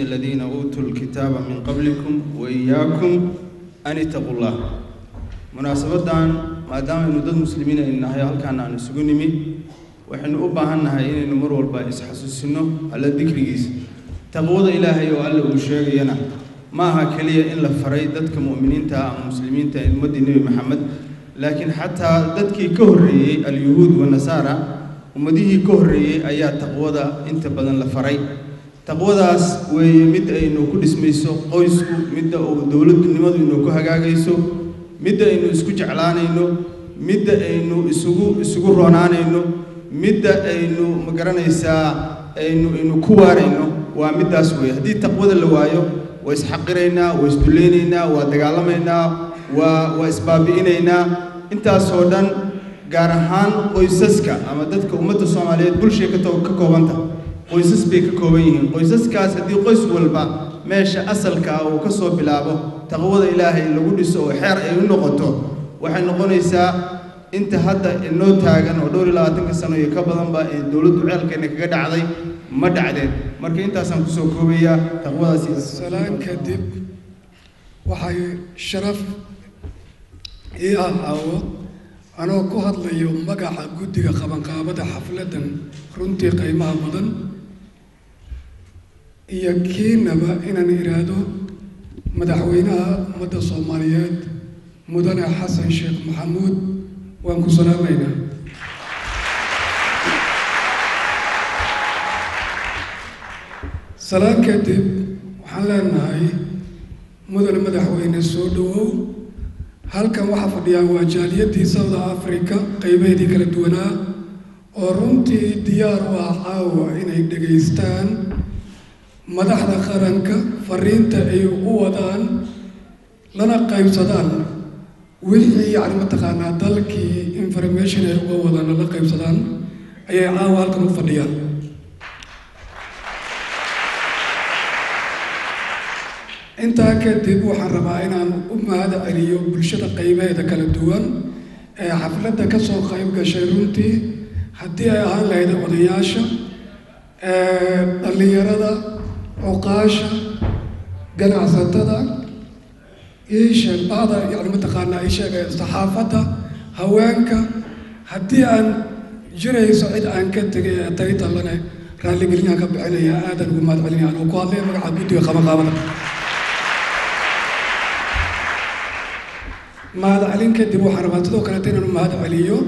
aladiina uutuu lkitaaba min qablikum wa iyaakum an itaquu llah munaasabadan maadaama aynu dad muslimiin aynu nahay halkaana aan isugu nimi waxaynu u baahan nahay inaynu mar walba isxasuusino alla dikrigiisa taqwada ilaahay oo alla uu sheegayana ma aha keliya in la faray dadka mu'miniinta ah ama muslimiinta ee ummaddii nebi maxamed laakiin xataa dadkii ka horreeyey alyuhuud wanasaara ummadihii ka horreeyey ayaa taqwada inta badan la faray taqwadaas weeye mid aynu ku dhismayso qoysku midda uu dowladnimadu inuu ku hagaagayso midda aynu isku jeclaanayno midda aynu isugu isugu roonaanayno midda aynu ma garanaysaa aynu aynu ku waarayno waa middaas weeye. Haddii taqwada la waayo waa isxaqiraynaa waa isdullaynaynaa waa dagaalamaynaa waa waa isbaabi'inaynaa. Intaasoo dhan gaar ahaan qoysaska ama dadka ummadda soomaaliyeed bulshay ka to ka koobanta qoysas bay ka kooban yihiin. Qoysaskaas haddii qoys walba meesha asalka ah uu ka soo bilaabo taqwada ilaahay lagu dhiso oo xeer ay u noqoto waxay noqonaysaa inta hadda inoo taagan oo dhowr iyo labaatanka sano iyo ka badanba ee dowladdu ceelkeena kaga dhacday ma dhacdeen. Marka intaasaan ku soo koobayaa taqwadaas iyo salaan kadib waxay sharaf ii ah caawo anoo ku hadlayo magaca guddiga qabanqaabada xafladdan runtii qiimaha badan iyo kiinaba inaan idhaahdo madaxweynaha ummadda soomaaliyeed mudane xasan sheekh maxamuud waan ku salaamaynaa. Salaan kadib waxaan leenahay mudane madaxweyne soo dhowow halkan waxaa fadhiyaan waa jaaliyadii south africa qaybaheedii kala duwanaa oo runtii diyaar u ah caawa inay dhegaystaan madaxda qaranka fariinta ay u wadaan lana qaybsadaan. Wixii yacni mataqaanaa dalkii information ay uga wadaan lala qaybsadaan? Ayay caawa halkan u fadhiyaan. Intaa kadib waxaan rabaa inaan u mahad celiyo bulshada qaybaheeda kala duwan ee xafladda ka soo qayb gashay runtii. Haddii ay ahaan lahayd odayaasha dhallinyarada cuqaasha ganacsatada iisheeg bacda yani mataqaanaa isheega saxaafadda haweenka. Haddii aan jirayso cid aan ka tegay ee taytallane raalligelinaan ka bixinaya aadan ugu mahad celinaya anuu ku hadlaya magaca guddiga qabanqaabada mahad kadib waxaan rabaa sidoo kaleeta inaan u mahad celiyo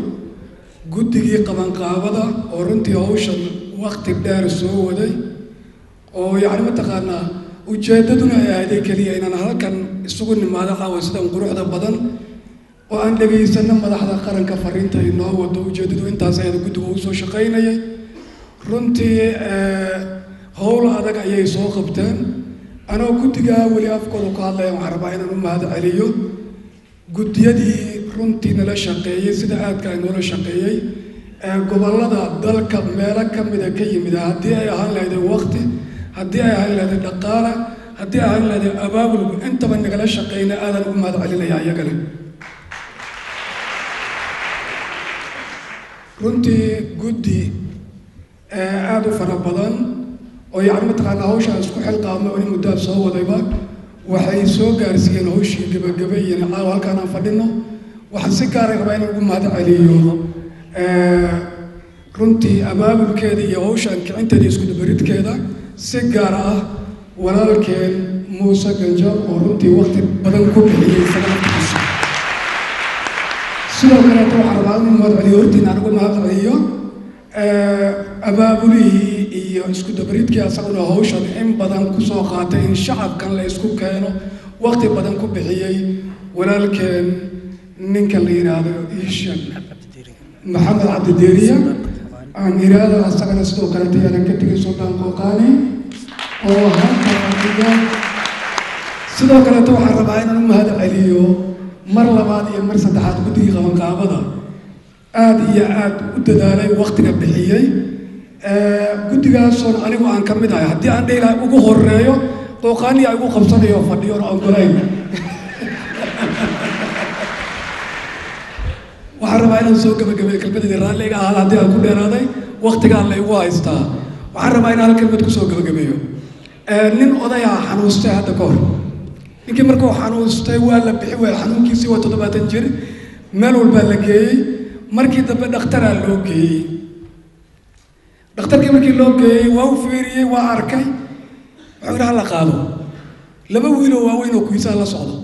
guddigii qabanqaabada oo runtii hawshan wakti dheer soo waday oo yacni mataqaanaa ujeeddaduna ay ahday keliya inaan halkan isugu nimaado caawa sidan quruxda badan oo aan dhegaysanno madaxda qaranka fariinta ay noo wado. Ujeeddadu intaas ayada guddiga u soo shaqaynayay. Runtii howl adag ayay soo qabteen. Anoo guddigaa weli afkooda ku hadlaya waxaan rabaa inaan u mahad celiyo guddiyadii runtii nala shaqeeyey sida aadka ay noola shaqeeyey ee gobollada dalka meelo ka mida ka yimid haddii ay ahaan lahayd waqti haddii ay ahaan lahayd dhaqaale haddii ay ahaan lahayd abaabul intaba nagala shaqeyna aadan u mahad celinaya iyagale runtii guddi aada u fara badan oo yacni mataqaanaa hawshaa isku xilqaamay oo in muddaa soo wadayba waxay soo gaarsiiyeen hawshii gebagabeeyeen caawa halkaan aan fadhino. Waxaan si gaaray rabaa inaan ugu mahad celiyo runtii abaabulkeeda iyo hawshaan kicinteeda isku dabaridkeeda si gaar ah walaalkeen muuse ganja oo runtii waqti badan ku bixiyey sanadkiisa sidoo kaleeto waxaan rabaa inuu mahad celiyo hortiin aan ugu mahad celiyo abaabulihii iyo isku dabaridkii asaguna hawshan in badan kusoo qaatay in shacabkan la isku keeno waqti badan ku bixiyey walaalkeen ninka la yidhaahdo ishan maxamed cabdideeriya aan iraada asagana sidoo kaleeta yaanan ka tegay sultaan qooqaani oo fadhiya sidoo kaleeta waxaan rabaa inaan u mahad celiyo mar labaad iyo mar saddexaad guddigii qabanqaabada aada iyo aada u dadaalay waqtiga bixiyey guddigaasoon anigu aan ka mid ahay haddii aan dhaylahay ugu horeeyo qooqaaniya igu qabsanayo fadhiyo on ogolayn waxaan rabaa inaan soo gabagabeeyo ku dheeraaday waktigaan la igu haystaa. Waxaan rabaa inaan hal kelmad ku soo gabagabeeyo walbaa la geeyey. Markii dambe dhakhtaraa loo geeyey. Dhakhtarkii markii loo geeyey waa u fiiriyey waa arkay. Wuxuu yidhi hala qaado. Laba la socdo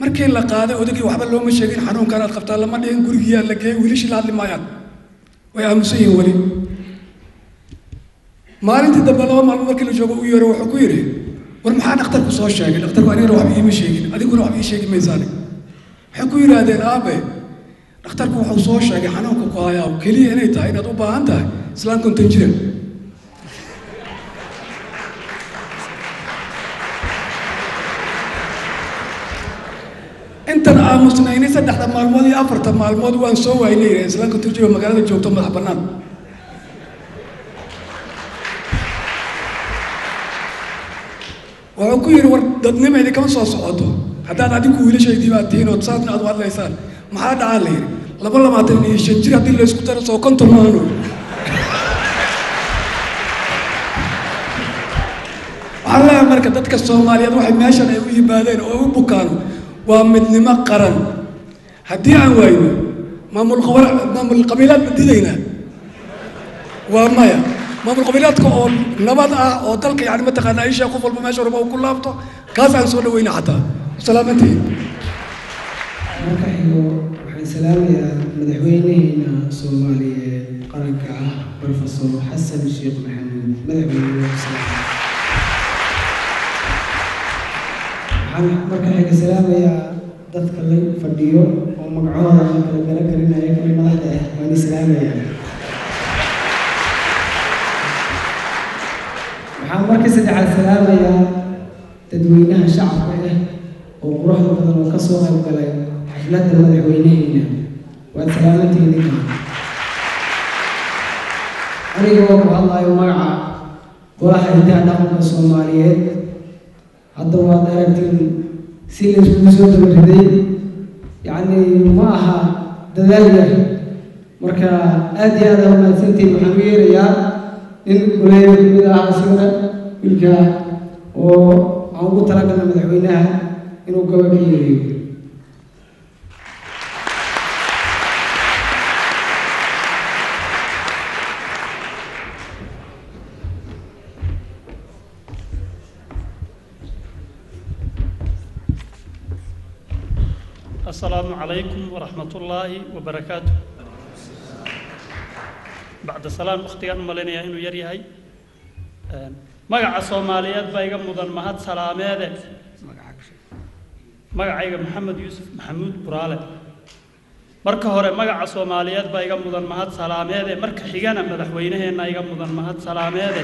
markii la qaaday odagii waxba looma sheegin xanuunkan aad qabtaa lama dhihin gurigiyaa la geeyey wiilashii la hadli maayaan. Way aamusan yihiin weli. Maalintii dambe laba maalmood markii la joogo u yeero wuxuu ku yidhi war maxaa dhakhtarku soo sheegay? Dhakhtarku anigana waxba iima sheegin. Adiguna waxba ii sheegi maysaane waxay ku yidhaahdeen aabe dhakhtarku wuxuu soo sheegay xanuunka ku hayaa. Keliya inay tahay inaad u baahan tahay islaan konton jira intan aamusnaynay saddexda maalmood iyo afarta maalmood waan soo islaan konton jira oo magaalada joogto madax bannaan. Wuxuu ku yidhi war dadnimaydi kama soo socoto. Haddaad adigu wiilashaydii baad tihiin ood saasna aad u hadlaysaan. Maxaa dhacaa la yidhi? Laba labaatan iyo shan jir haddii laysku daro soo konton maano waxaan leeyahay marka dadka soomaaliyeed waxay meeshan ay u yimaadeen oo u bukaan waa midnimo qaran haddii aan wayno maamul maamul qabiilaad ma didaynaa waa maya maamul qabiilaadka oo nabad ah oo dalka yani mataqaanaa isha qof walba meesha raba uu ku laabto kaas aan soo dhaweyna xataa salaamantiin marka xigo waxaan salaamayaa أنا أقول لك أن أنا أقول لك أن أنا أقول لك أن أنا أقول لك أن أنا أقول لك أن أنا أقول لك أن أنا أقول لك أن أنا أقول لك أن أنا أقول لك أن أنا hadda waad aragtiin si layskugu soo dabariday yacni ma aha dadaal yar marka aad iyo aad aa mahadsantihiin waxaan u yeerayaa nin kuleeya ka mid ah asigana wiilka oo aan ugu talagalna madaxweynaha inuu gaba ka yeeriyo السلام عليكم ورحمة الله وبركاته بعد السلام أختي أنا ملينا إنه يريهاي مقع الصوماليات بايقا مدن مهد سلامات مقع محمد يوسف محمود برالة marka hore magaca soomaaliyeed baa iga mudan mahad salaameede marka xigana madaxweynaheenna iga mudan mahad salaameede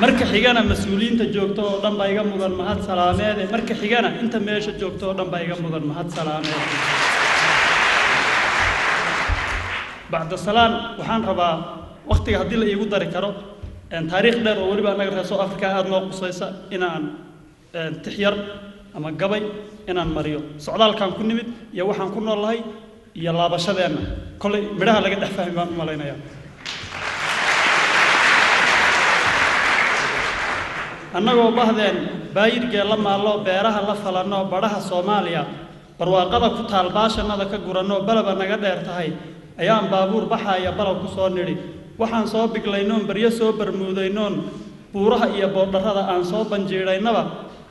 marka xigana mas'uuliyiinta joogto oo dhan baa iga mudan mahad salaameede marka xigana inta meesha joogto oo dhan baa iga mudan mahad salaameede bacda salaan waxaan rabaa waktiga haddii la iigu dari karo taariikh dheer oo weliba annaga reer soo africa aada noo qusaysa inaan tix yar ama gabay inaan mariyo. Socdaalkaan ku nimid iyo waxaan ku nool lahay iyo laabashadeenna. Kollay midhaha laga dhex fahmi baan u malaynayaa annagoo bahdeen baayirgee la maallo beeraha la falanno badhaha soomaaliya barwaaqada ku taal baashannada ka guranno balaba naga dheer tahay ayaan baabuur baxaaya balow ku soo nidhi. Waxaan soo biglaynoon baryo soo barmuudaynoon buuraha iyo boodharrada aan soo banjiidhaynaba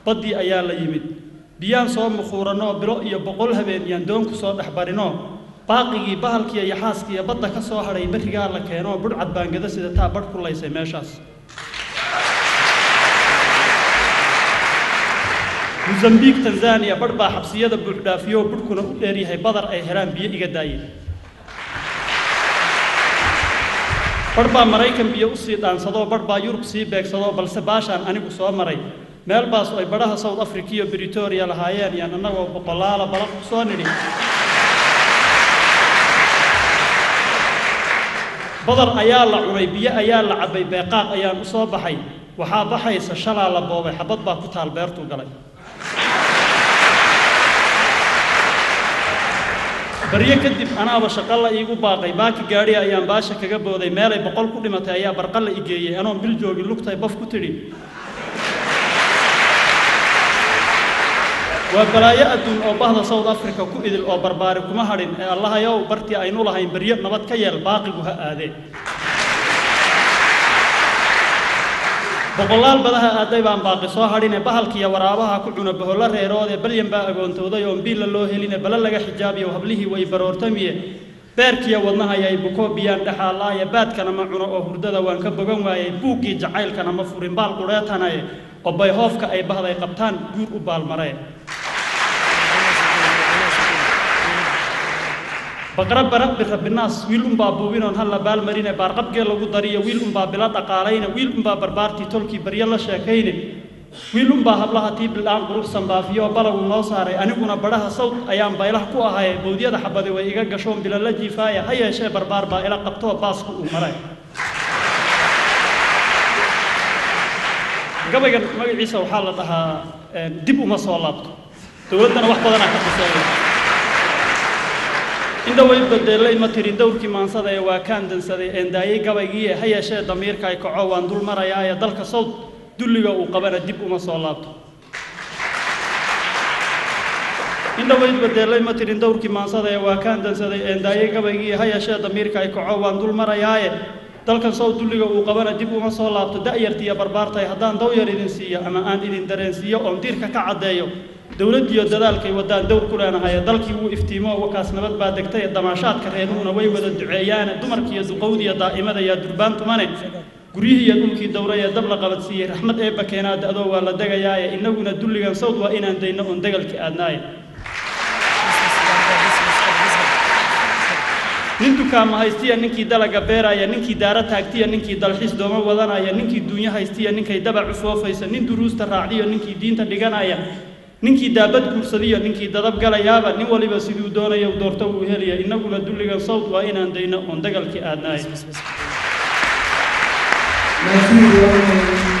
baddii ayaa la yimid. Biyaan soo mukhuuranoo bilo iyo boqol habeen yaan doon ku soo dhex barinoo baaqigii bahalkiiyo yaxaaskiiyo badda ka soo hadhay berrigaa la keenoo budhcad baangada sida taa badh ku laysay meeshaas mosambiik tanzaniya badh baa xabsiyada buuxdhaafiyoo budhkuna u dheeryahay badar ay helaan biyo iga daayeen. Badh baa maraykan biyo u sii dhaansadoo badh baa yurub sii beegsadoo balse baashaan anigu soo maray. Meel baas ay badhaha south africa iyo britoria lahaayeen yaan annagoo boqolaala balaq ku soo nidhi. Badar ayaa la cunay biyo ayaa la cabbay beeqaaq ayaan u soo baxay. Waxaa baxaysa shalaa la boobay xabad baa ku taal beertuu galay baryo kadib anaaba shaqo la iigu baaqay. Baaki gaadhi ayaan baasha kaga booday. Meelay boqol ku dhimatay ayaa barqa la igeeyey anoon bil joogin lugtay baf ku tidhi. Waa balaayo adduun oo bahda south africa ku idil oo barbaari kuma hadhin. Ee allahayow bartii aynu lahayn baryo nabad ka yeel baaqigu ha aadee boqolaal badaha aaday baan baaqi soo hadhine bahalkiiyo waraabaha ku cuna bahollo reeroode balyan baa agoontooday oon biilla loo heline bale laga xijaabiyo hablihii way baroortamiye. Beerkiya wadnahayay buko biyaan dhexaalaaye baadkana ma cuno oo hurdada waan ka bogan waayey buuggii jacaylkana ma furin baal qudheetanaye oo bayhoofka ay bahday qabtaan guur u baalmaree baqra baraqbi rabbinaas wiil unbaa buubinoon halla baalmarine baarqabgee lagu dariyo wiil unbaa bilo dhaqaalayne wiil unbaa barbaartii tolkii baryo la sheekayne wiil unbaa hablaha tii bildhaan quruxsan baafiyo balagu noo saaray aniguna badhaha sawd ayaan baylaha ku ahaye bowdyada xabadi way iga gashoon bilo la jiifaaya ha yeeshee barbaar baa ila qabtoo baasku uu maray gabaygan magaciisa waxaa la dhahaa dib uma soo laabto dowladdana wax badanaa ka xiseeya indhaway badeellay ma tirin dowrkii maansada ee waa kaan dansaday een daayay gabaygii ha yeeshee damiirka ay kaco waan dul marayaa ee dalka sawd dulliga uu qabana dib uma soo laabto. Indhawayd badeellay ma tirin dowrkii maansada ee waa kaan dansaday een daayay gabaygii ha yeeshee damiirka ay kaco waan dul marayaaye dalkan sawd dulliga uu qabana dib uma soo laabto da'yartiiyo barbaartay haddaan dawyar idin siiyo ama aan idin dareensiiyo oon diirka ka caddeeyo dowladdiiyo dadaalkay waddaan dowr ku leenahay dalkii wuu iftiimo wakaas nabad baa degtay damaashaadka reeruhuna way wada duceeyaane. Dumarkiiyo duqowdiyo daa'imada yaa durbaan tumane guryihiiyo dhulkii dowray ee dab la qabadsiiyey raxmad eebba keenaa da'doo waa la degayaaye innaguna dulligan sawd waa inaan dayno oon degalki aadnaaye nin dukaama haystiya ninkii dalaga beeraya ninkii daara taagtiya ninkii dalxiis dooma wadanaya ninkii duunyo haystiya ninkay dabac u foofaysa nin duruusta raacdiyo ninkii diinta dhiganaya ninkii daabad guursadiyo ninkii dadab galayaaba nin waliba siduu doonayo doorto wuu helaya innaguna dulligan sawd waa inaan dayno oon dagalkii aadnaay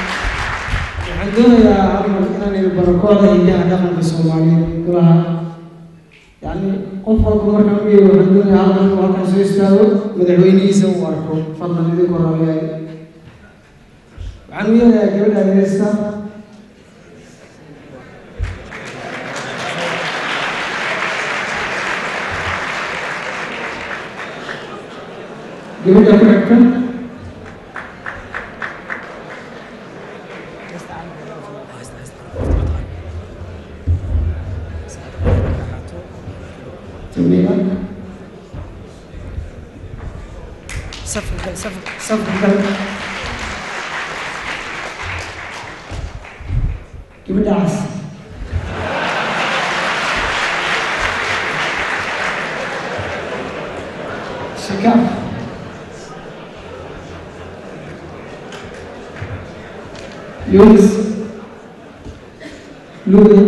waxaan doonayaa halkan inaan idin baro kooxda hidaha dhaqanka soomaaliyeed. Golaha yacni qof walba markaan u yeero waxaan doonayaa halkan inuu halkan soo istaago madaxweynihiisa uu arko. Fadlan idinku rabeeyay waxaan u yeerayaa gabadha Give it up for Ekta. Luiz. Luiz.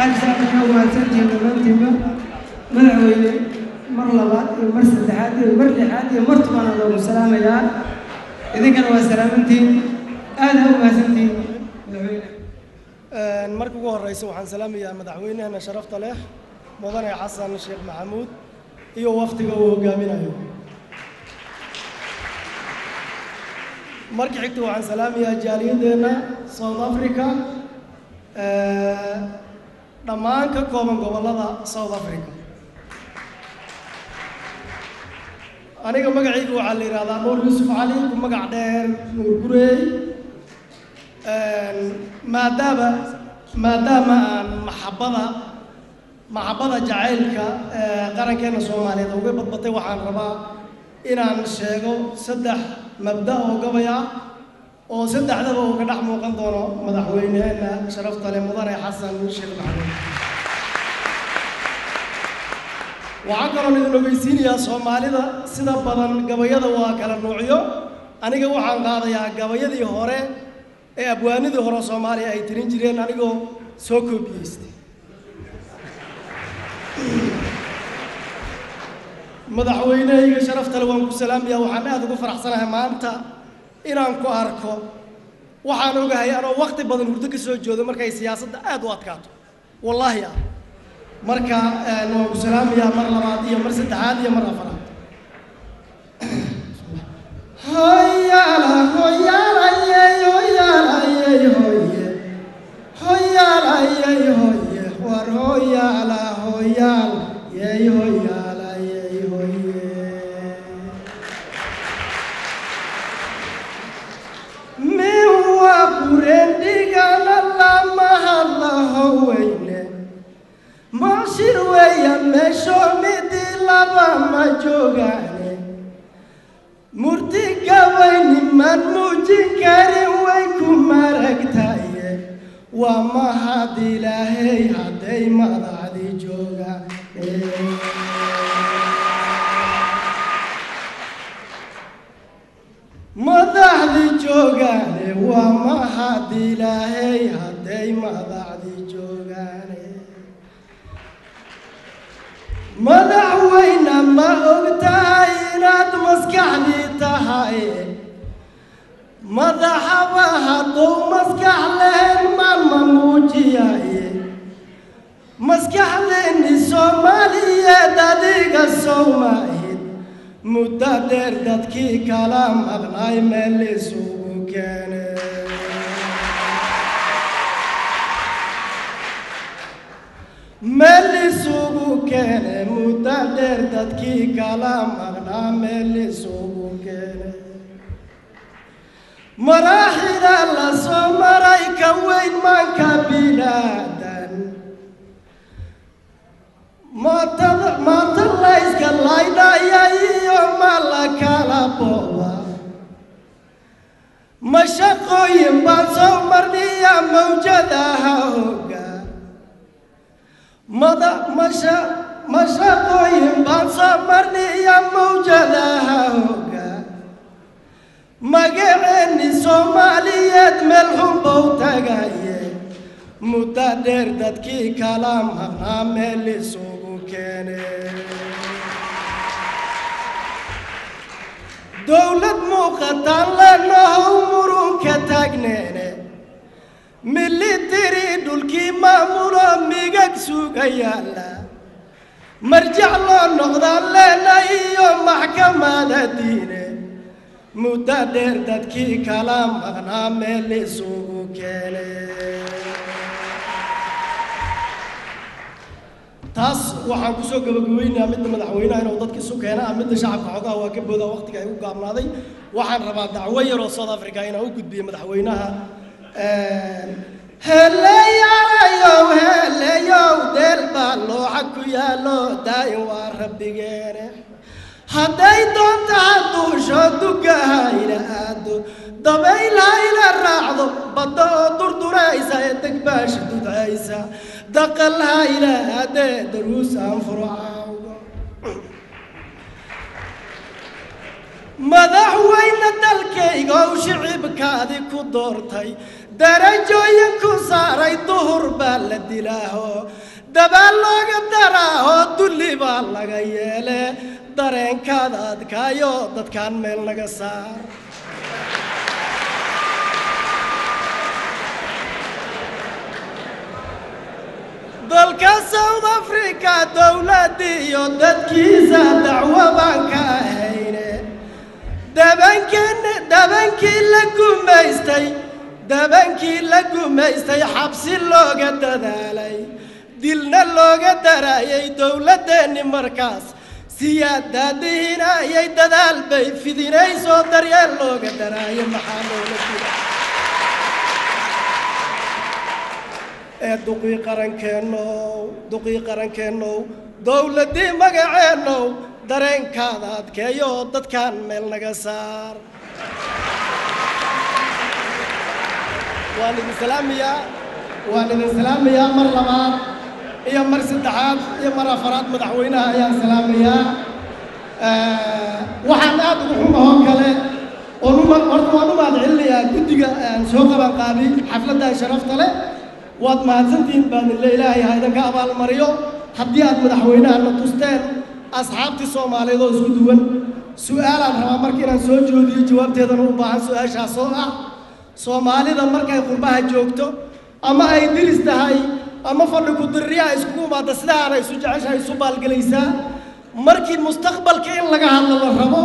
Aad baan uga mahadsantihiin dhammaantiinba madaxweyne mar labaad iyo mar saddexaad iyo mar lixaad iyo mar tobanaad loogu salaamayaa idinkana waa salaamantihiin aad aa u mahadsantihiin madaxweyne marka ugu horeysa waxaan salaamayaa madaxweynaheena sharafta leh mudane xasan sheekh maxamuud iyo waftiga uu hogaaminayo marka xigta waxaan salaamayaa jaaliyadeenna south africa dhammaan ka kooban gobollada south africa. Aniga magacayga waxaa la yidhahdaa nuur yuusuf cali magac dheer nuur gureey maadaama maadaama aan maxabada maxabada jacaylka ee qarankeena soomaaliyeed uga badbatay waxaan rabaa inaan sheego saddex mabda oo gabay oo saddexdaba uu ka dhex muuqan doono madaxweyneheena sharafta leh mudane xasan sheekh maxamuud. Waxaan kaloon idin ogeysiinayaa soomaalida sida badan gabayada waa kala nuucyo. Aniga waxaan qaadayaa gabayadii hore ee abwaanidii hore soomaaliya ay tirin jireen anigoo soo koobiyeystay. Madaxweynehayga sharaftale waan ku salaamayaa waxaan aad ugu faraxsanahay maanta inaan ku arko. Waxaan ogahay anoo waqti badan hurdo ka soo joodo markay siyaasadda aad u adkaato. Wallaahi ah. Marka waan ku salaamayaa mar labaad iyo mar saddexaad iyo mar afaraad. Hoyaala hoyaalayey hoyaalayey hoye waa kurendhigana lama hadlaho weyne mashir weeya meesho midi laba ma joogaane murti gabay niman muujin karin way ku maragtaye waa mahad ilaahey hadday madaxdi joogaan madaxdi waa mahad ilaahay hadday madaxdi joogaane madaxweyne ma ogtahay inaad maskaxdii tahay madaxaba hadduu maskax lahayn maalma muujiyaye maskaxdeenni soomaaliyeed adiga sowmaahid muddo dheer dadkii kala maqnay meel isugu keene meel isugu keene muddo dheer dadkii kala maqnaa meel isugu keene maraaxida la soo maray ka weyn maanka bilaadan maatada maanta layska laydhaya iyo ma la kala booba mashaqooyin baan soo marniya mawjadaha hogga mada masha mashaqooyin baan soo marniya mawjadaha hogga magaceenni soomaaliyeed meel xunbow tagaye muddo dheer dadkii kala maqnaa meel isugu militiri dhulkii maamulo migag suga yaalla marjac loo noqdaan leena iyo maxkamada diine muddo dheer dadkii kala maqnaa meel isugu keene taas waxaan kusoo gabagabaynayaa midda madaxweynaha inuu dadka isu keena ah midda shacabka xogaha waa ka boodaa waqtiga ay u gaabnaaday waxaan rabaa dacwo yar oo south africa inaan u gudbiyo madaxweynaha heleeyarayow heleeyow deel baa looxa ku yaalo daa'in waa rabbigeene hadday doonta haduusho dugaha ila aado dabayla ila raacdo badda oo durduraysa ee degbaashi dudcaysa daqalha ila aadee daruus aan furcaawga madaxweyne dalkayga ow shicibkaadi ku doortay baa la dilaaho dabaal looga daraaho dulli baa laga yeele dareenkaada adkaayo dadkaan meel naga saar dalka south africa dowladdii iyo dadkiisa dacwo baan ka ahayne dabankii dabankii la gumaystay dabankii la gumaystay xabsi looga dadaalay. Dilna looga daraayay dowladdeenni markaas. Siyaadaadihiina ayay dadaal bay fidinaysoo daryeel looga daraayo maxaa loola dila ee duqii qarankeennow duqii qarankeennow dowladdii magaceennow dareenkaada adkeeyo dadkaan meel naga saar waan idin salaamayaa waan idin salaamayaa mar labaad. Iyo mar saddexaad iyo mar afaraad madaxweynaha ayaan salaamayaa waxaan aad ugu xumahoo kale oonuma horta waan u mahad celinayaa guddiga aan soo qaban qaaday xafladdan sharafta leh. Waad mahadsantihiin baan ille ilaahay ha idinka abaalmariyo. Haddii aad madaxweynahana tusteen asxaabtii soomaaliyeed oo isku duwan su'aalaan rabaa marka inaan soo joodiyo jawaabteedana u baahan su'aashaas oo ah soomaalida markay qurbaha joogto ama ay diris tahay ama fadhi ku-dirriyaha iskugu imaada sidaana isu jeceshahay isu baalgelaysaa markii mustaqbalka in laga hadlo la rabo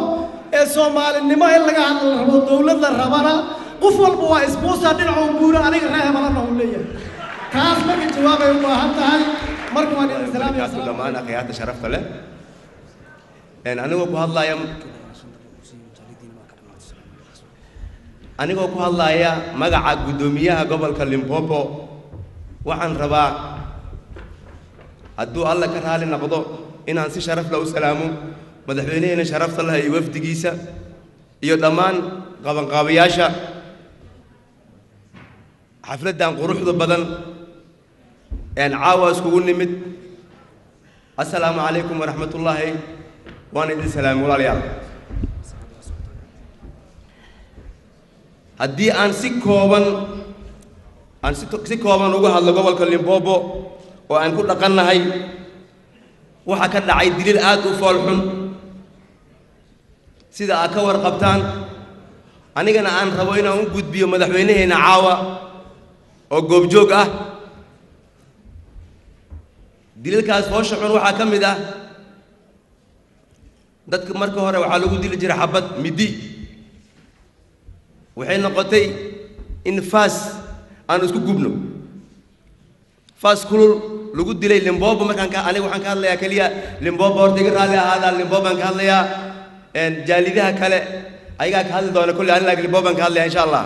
ee soomaalinimo in laga hadlo la rabo dowlad la rabana qof walba waa isbuusa dhinaca u buura aniga reebalana uu leeyahay taas marka jawaabay u baahan tahay marka waan idin salaamaya ku dhammaan akhyaarta sharafta leh anigoo ku hadlaya anigoo ku hadlaya magaca guddoomiyaha gobolka limpopo waxaan rabaa hadduu alla ka raali noqdo inaan si sharaf leh u salaamo madaxweynaheena sharafta leh iyo wafdigiisa iyo dhammaan qabanqaabayaasha xafladdan quruxda badan een caawa iskugu nimid. Assalaamu calaykum waraxmatullaahi waan idin salaamay walaalayaal haddii aan si kooban aan si kooban uga hadlo gobolka limpopo oo aan ku dhaqannahay waxaa ka dhacay diliil aad u fool xun. Sida aad ka warqabtaan anigana aan rabo inaan u gudbiyo madaxweynaheenna caawa oo goobjoog ah. Diliilkaas foosha xun waxaa ka mid ah dadka marka hore waxaa lagu dili jiray xabad middi waxay noqotay in faas aan isku gubno. Faas kulul lagu dilay limbobo markaan ka waxaan ka hadlayaa keliya limbobo horta iga raalli ahaada limbobo baan ka hadlayaa. Jaalidaha kale ayagaa ka hadli doona kolley aniga limbobo baan ka hadlayaa insha allah.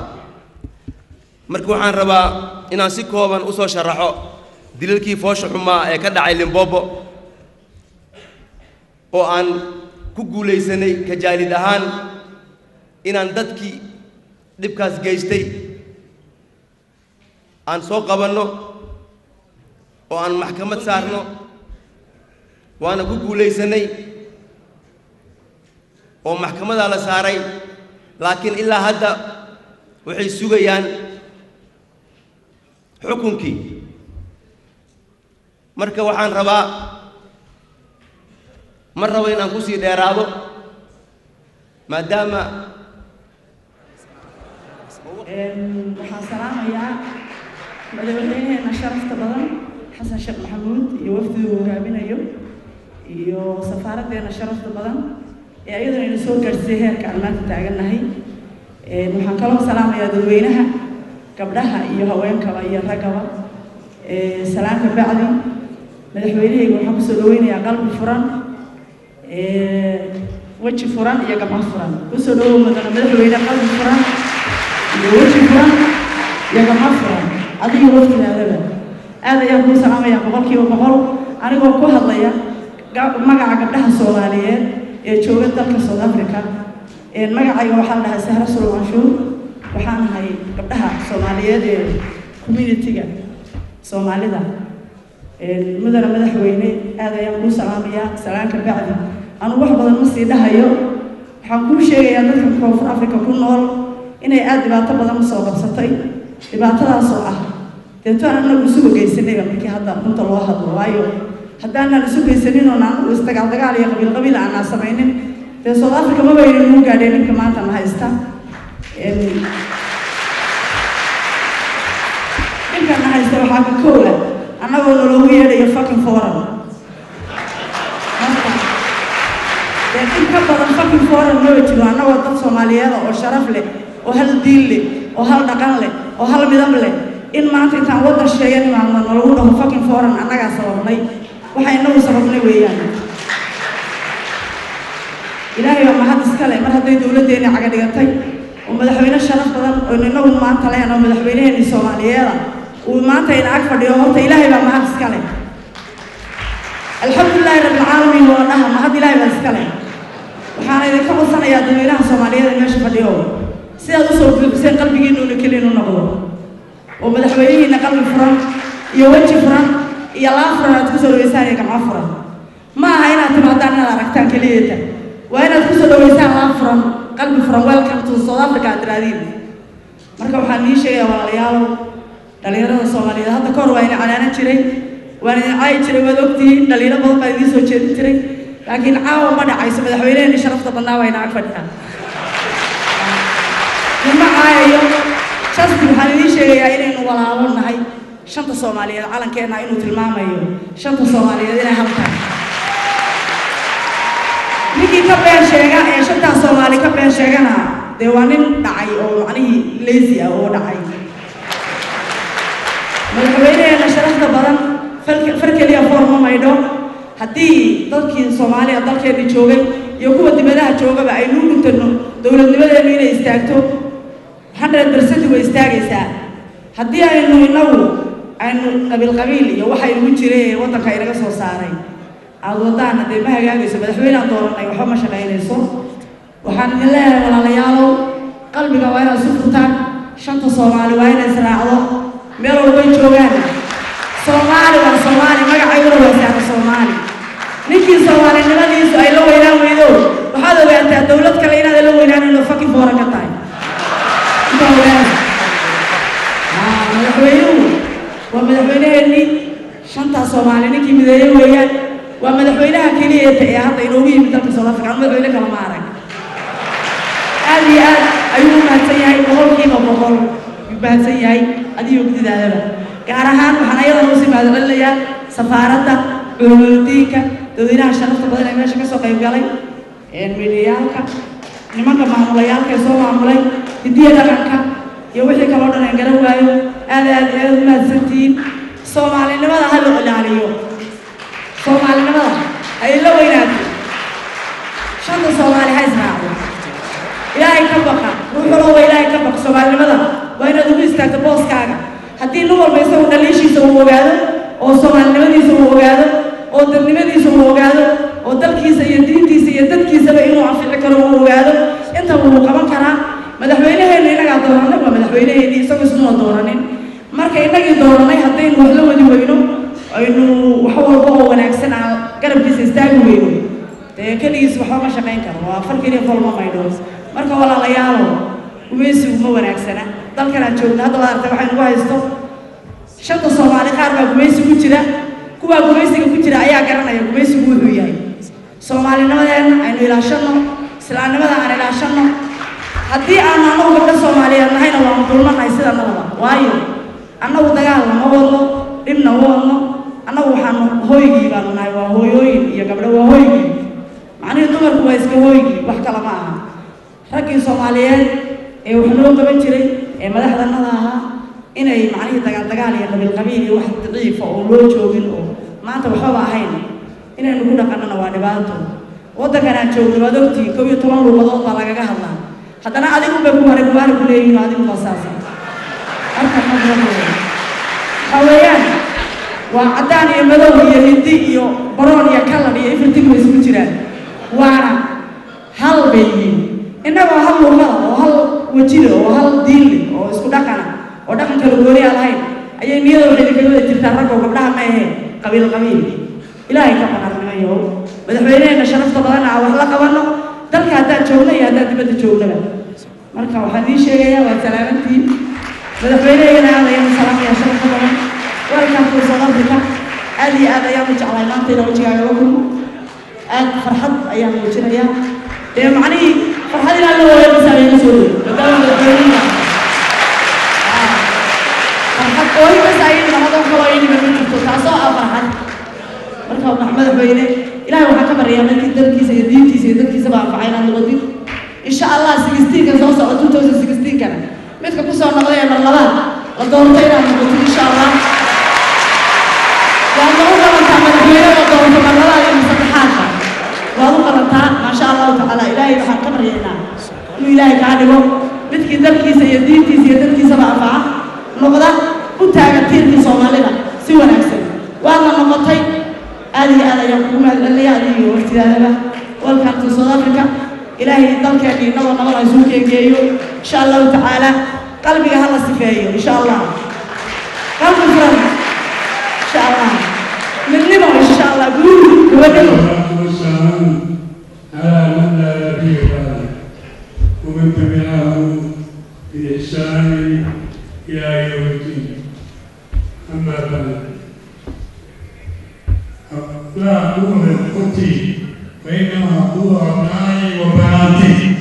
Marka waxaan rabaa inaan si kooban u soo sharaxo dilalkii foosha xumaa ee ka dhacay limbobo oo aan ku guulaysanay ka jaalid ahaan inaan dadkii dhibkaas geystay aan soo qabanno oo aan maxkamad saarno waana ku guulaysanay oo maxkamadaa la saaray. Laakiin ilaa hadda waxay sugayaan xukunkii. Marka waxaan rabaa ma rabo inaan ku sii dheeraado maadaama waxaan salaamayaa madaxweynaheena sharafta badan xasan sheekh maxamuud iyo wafdigu hogaaminayo iyo safaaraddeena sharafta badan. Ee ayaduna ina soo gaadhsiiyey heerka aan maanta taagannahay waxaan kaloo salaamayaa dadweynaha gabdhaha iyo haweenkaba iyo raggaba salaanka bacdi madaxweynahayga waxaan ku soo dhaweynayaa qalbi furan weji furan iyo gabco furan. Kusoo dhawow madana madaxweyne qalbi furan iyo weji furan iyo gabco furan adiga waftigaadaba aad ayaan kuu salaamayaa boqolkiiba boqol. Anigoo ku hadlaya ga- magaca gabdhaha soomaaliyeed ee jooga dalka south africa. Magacayga waxaa la dhahaa sahra canshuur waxaan ahay gabdhaha soomaaliyeed ee communitiga soomaalida. Mudana madaxweyne aad ayaan kuu salaamayaa salaanka bacdi. Anugu wax badan ma sii dhahayo. Waxaan kuu sheegayaa dadka koonfur africa ku nool inay aad dhibaato badan u soo qabsatay dhibaatadaasoo ah deetaan anagu isu hogeysanayba markii hadda runta loo hadlo. Waayo haddaanan isu geysanin oo anagu isdagaal dagaal iyo qabiil qabiil aanaa samaynin dee south africa ma baynan nuu gaadheen ninka maanta na haysta. Ninkan na haysta waxaa ka kow ah annagoo naloogu yeedhayo fucking forum dee in ka badan fucking forum maba jiro annagoo dad soomaaliyeeda oo sharaf leh oo hal diin leh oo hal dhaqan leh oo hal midab leh in maanta intaan waddan sheegan imaadno nalagu dhaho fucking forum annagaa sababnay. Waxa inagu sababnay weeyaan. Ilaahay baa mahad iska leh mar hadday dowladdeena caga dhigatay oo madaxweyne sharaf badan oo inagu maanta lehen oo madaxweyneheenii soomaaliyeeda uu maanta ina ag fadhiyo horta ilaahay baa mahad iska leh alxamdulilaahi rabbilcaalamiin waa dhaha mahad ilaahay baa iska leh waxaana idinka codsanayaa dadweynaha soomaaliyeed ee meesha fadhiyo sidaad u soo buuxiseen qalbigiinuuna kelinu noqdo. Oo madaxweynihiina qalbi furan iyo weji furan iyo laa furan aad ku soo dhaweysaan iyo gamco furan. Ma aha inaad timaadaan inaad aragtaan keliyeeta waa inaad ku soo dhaweysaan laa furan qalbi furan welcome to south africa aad tiraadiin marka waxaan ii sheegayaa walaalayaalow dhalinyarada soomaaliyeed. Hadda kahor waa idin canaanan jiray waan idin caayi jiray waad ogtihiin dhalinyaro badan baa idiin soo jeedin jiray. Laakiin caawa ma dhacayso madaxweyneheenii sharafta badnaa waa ina ag caayayo jasbi waxaan idiin sheegayaa inaynu walaalo nahay. Shanta soomaaliyeed calankeenna inuu tilmaamayo. Shanta soomaaliyeed inay hal tahay. Ninkii ka been sheega ee shantaa soomaali ka been sheegana dee waa nin dhacay oo macnihii lazy ah oo dhacay. Madaxweyneheena sharafta badan. Fal- far keliya foor ma maydho haddii dadkii soomaaliya dalkeennii joogay iyo kuwa dibadaha joogaba aynu u dhintano dowladnimadeennu inay istaagto hundred percent way istaagaysaa haddii aynu inagu aynu qabiil iyo waxaynugu jiray ee waddanka inaga soo saaray aada wadaana dee ma hagaagayso madaxweyneaan dooranay waxba ma shaqaynayso waxaan idin leeyahay walaalayaalow qalbiga waa inaad isu furtaan shanta soomaali waa inay israacdo meel walbay joogaan soomaali waa soomaali magacayguna waa saara soomaali ninkii soomaalinimadiisu ay la weynaan weydo waxaad ogaataa dowlad kale inaad la weynaan inuu fakin fooran ka tahay madaxweynuhu waa madaxweyneheenii shantaa soomaali ninkii mideeye weeyaan waa madaxweynaha keliya ee hadda inoogu yimid dalka south africa aan madaxweyne kale ma arag aad iyo aad ayuu u mahadsan yahay boqolkiiba boqol ayuu mahadsan yahay adiyo guddidaadaba gaar ahaan waxaan ayadana u sii mahadcelinayaa safaaradda culimadiinka dadweynaha sharafta badan ee meesha ka soo qayb galay midiyaalka nimanka maamulayaalka ee soo maamulay hidiya dhaqanka iyo wixii kaloo dhan aan garan waayo. Aad aad aad u mahadsantihiin. Soomaalinimada ha la ilaaliyo soomaalinimada ha ila weynaato shanta soomaali ha israacdo. Ilaahay ka baqa. Ruux walba ilaahay ka baq soomaalinimada. Waa inaad ugu istaagto booskaaga. Haddii nin walba isagu dhaliishiisa uu ogaado oo soomaalinimadiisa uu ogaado oo dadnimadiisa uu ogaado oo dalkiisa iyo diintiisa iyo dadkiisaba inuu anfici karo uu ogaado intaba wuu qaban karaa madaxweynaheena inagaa dooranay waa madaxweynaheedii isagu ismuna dooranin marka inagii dooranay haddaynu wax la wadi weyno aynu wax walba oo wanaagsan aan garabkiisa istaagi weyno. Dee keligiis waxba ma shaqayn karo waa keliya folma maydho. Marka walaalayaalo gumaysigu ma wanaagsana. Dalkan aan joogno hadda waad aragtay waxay nagu haysto shanta soomaali qaar baa gumaysi ku jira kuwaa gumaysiga ku jira ayaa garanaya gumaysigu wuxuu yahay soomaalinimadeena aynu ilaashanno islaamnimada aan ilaashanno haddii aan annagu gabdho soomaaliyeed nahayna waanu dulmanahay sida annagaba waayo annagu dagaalna ma wadno dhibna ma wadno annagu waxaanu hooygii baanu nahay waa hooyooyin iyo gabdho waa hooygii macnihii dumarku waa iska hooygii wax kale ma aha raggii soomaaliyeed ee wax loo qaban jiray ee madaxdanada ahaa inay macnihii dagaal dagaal iyo qabiil qabiil iyo wax daciifa oo loo joogin oo maanta waxbaba ahayn inaynu ku dhaqannana waa dhibaato. Waddankan aan joogno waad kow iyo toban luuqadood baa lagaga hadlaa. Haddana adigu bay ku haray kubaana ku leeyihiin oo adigu basaasa marka weeyaan waa caddaan iyo madow iyo hindi iyo baroon iyo kalan iyo everything bay isugu jiraan waana hal bay yihiin innagoo hal luuqada oo hal wejile oo hal diinle oo isku dhaqana oo dhaqan kala gooni aan lahayn ayay niyada waxay idinkaga wada jirtaa ragga oo gabdhaha ma aheen qabiil qabiil. Ilaahay ka qanarnimayo madaxweyneheena sharafta badan ah wax la qabanno dalka haddaan joogno iyo haddaan dibadda joognaba marka waxaan idiin sheegayaa waa salaamantiin. Madaxweyneheyana aad ayaan salaamaya sharafta badan to south africa. Aad iyo aad ayaan u jeclahay. Maanta inaan wajigaaga la kulmo aad farxad ayaan muujinayaa. Dee macnihii farxad inaan la wareegaysa ayaan soo dhow farxad oohi bas ayay nabadoo kaloo ay ma jirto. Taasoo ah farxad. Marka madaxweyne ilaahay waxaan ka baryayaa dadkii dalkiisa iyo diintiisa iyo dadkiisaba anfacay inaad noqotid. Insha allah sixteenka soo socda two thousand sixteenkana midka ku soo noqday ee mar labaad la doorto inaad noqotid insha allah waad nagu qalantaa madaxweyne oo doorto mar labaad iyo saddexaadka. Waad u qalantaa maasha allahu tacaala ilaahay waxaan ka baryaynaa inuu ilaahay kaa dhigo. Midkii dalkiisa iyo diintiisa iyo dadkiisaba anfaca noqda u taagan tiirkii soomaalida si wanaagsan. Waadna noqotay aad iyo aad ayaan kugu mahadcelinaya adiga iyo waqtidaadaba welcome to south africa ilaahay dalkeena inagoo nabad ha isugu keengeeyo insha allahu tacaala qalbiga ha la sifeeyo insha allah qalbi furan insha allah midnimo insha allah guul gabadhimo والسلام على من لا نبي بعده ومن تبعه بإحسان إلى يوم الدين أما بعد la kuwe kuti baina ya kuwa wabnai wa banati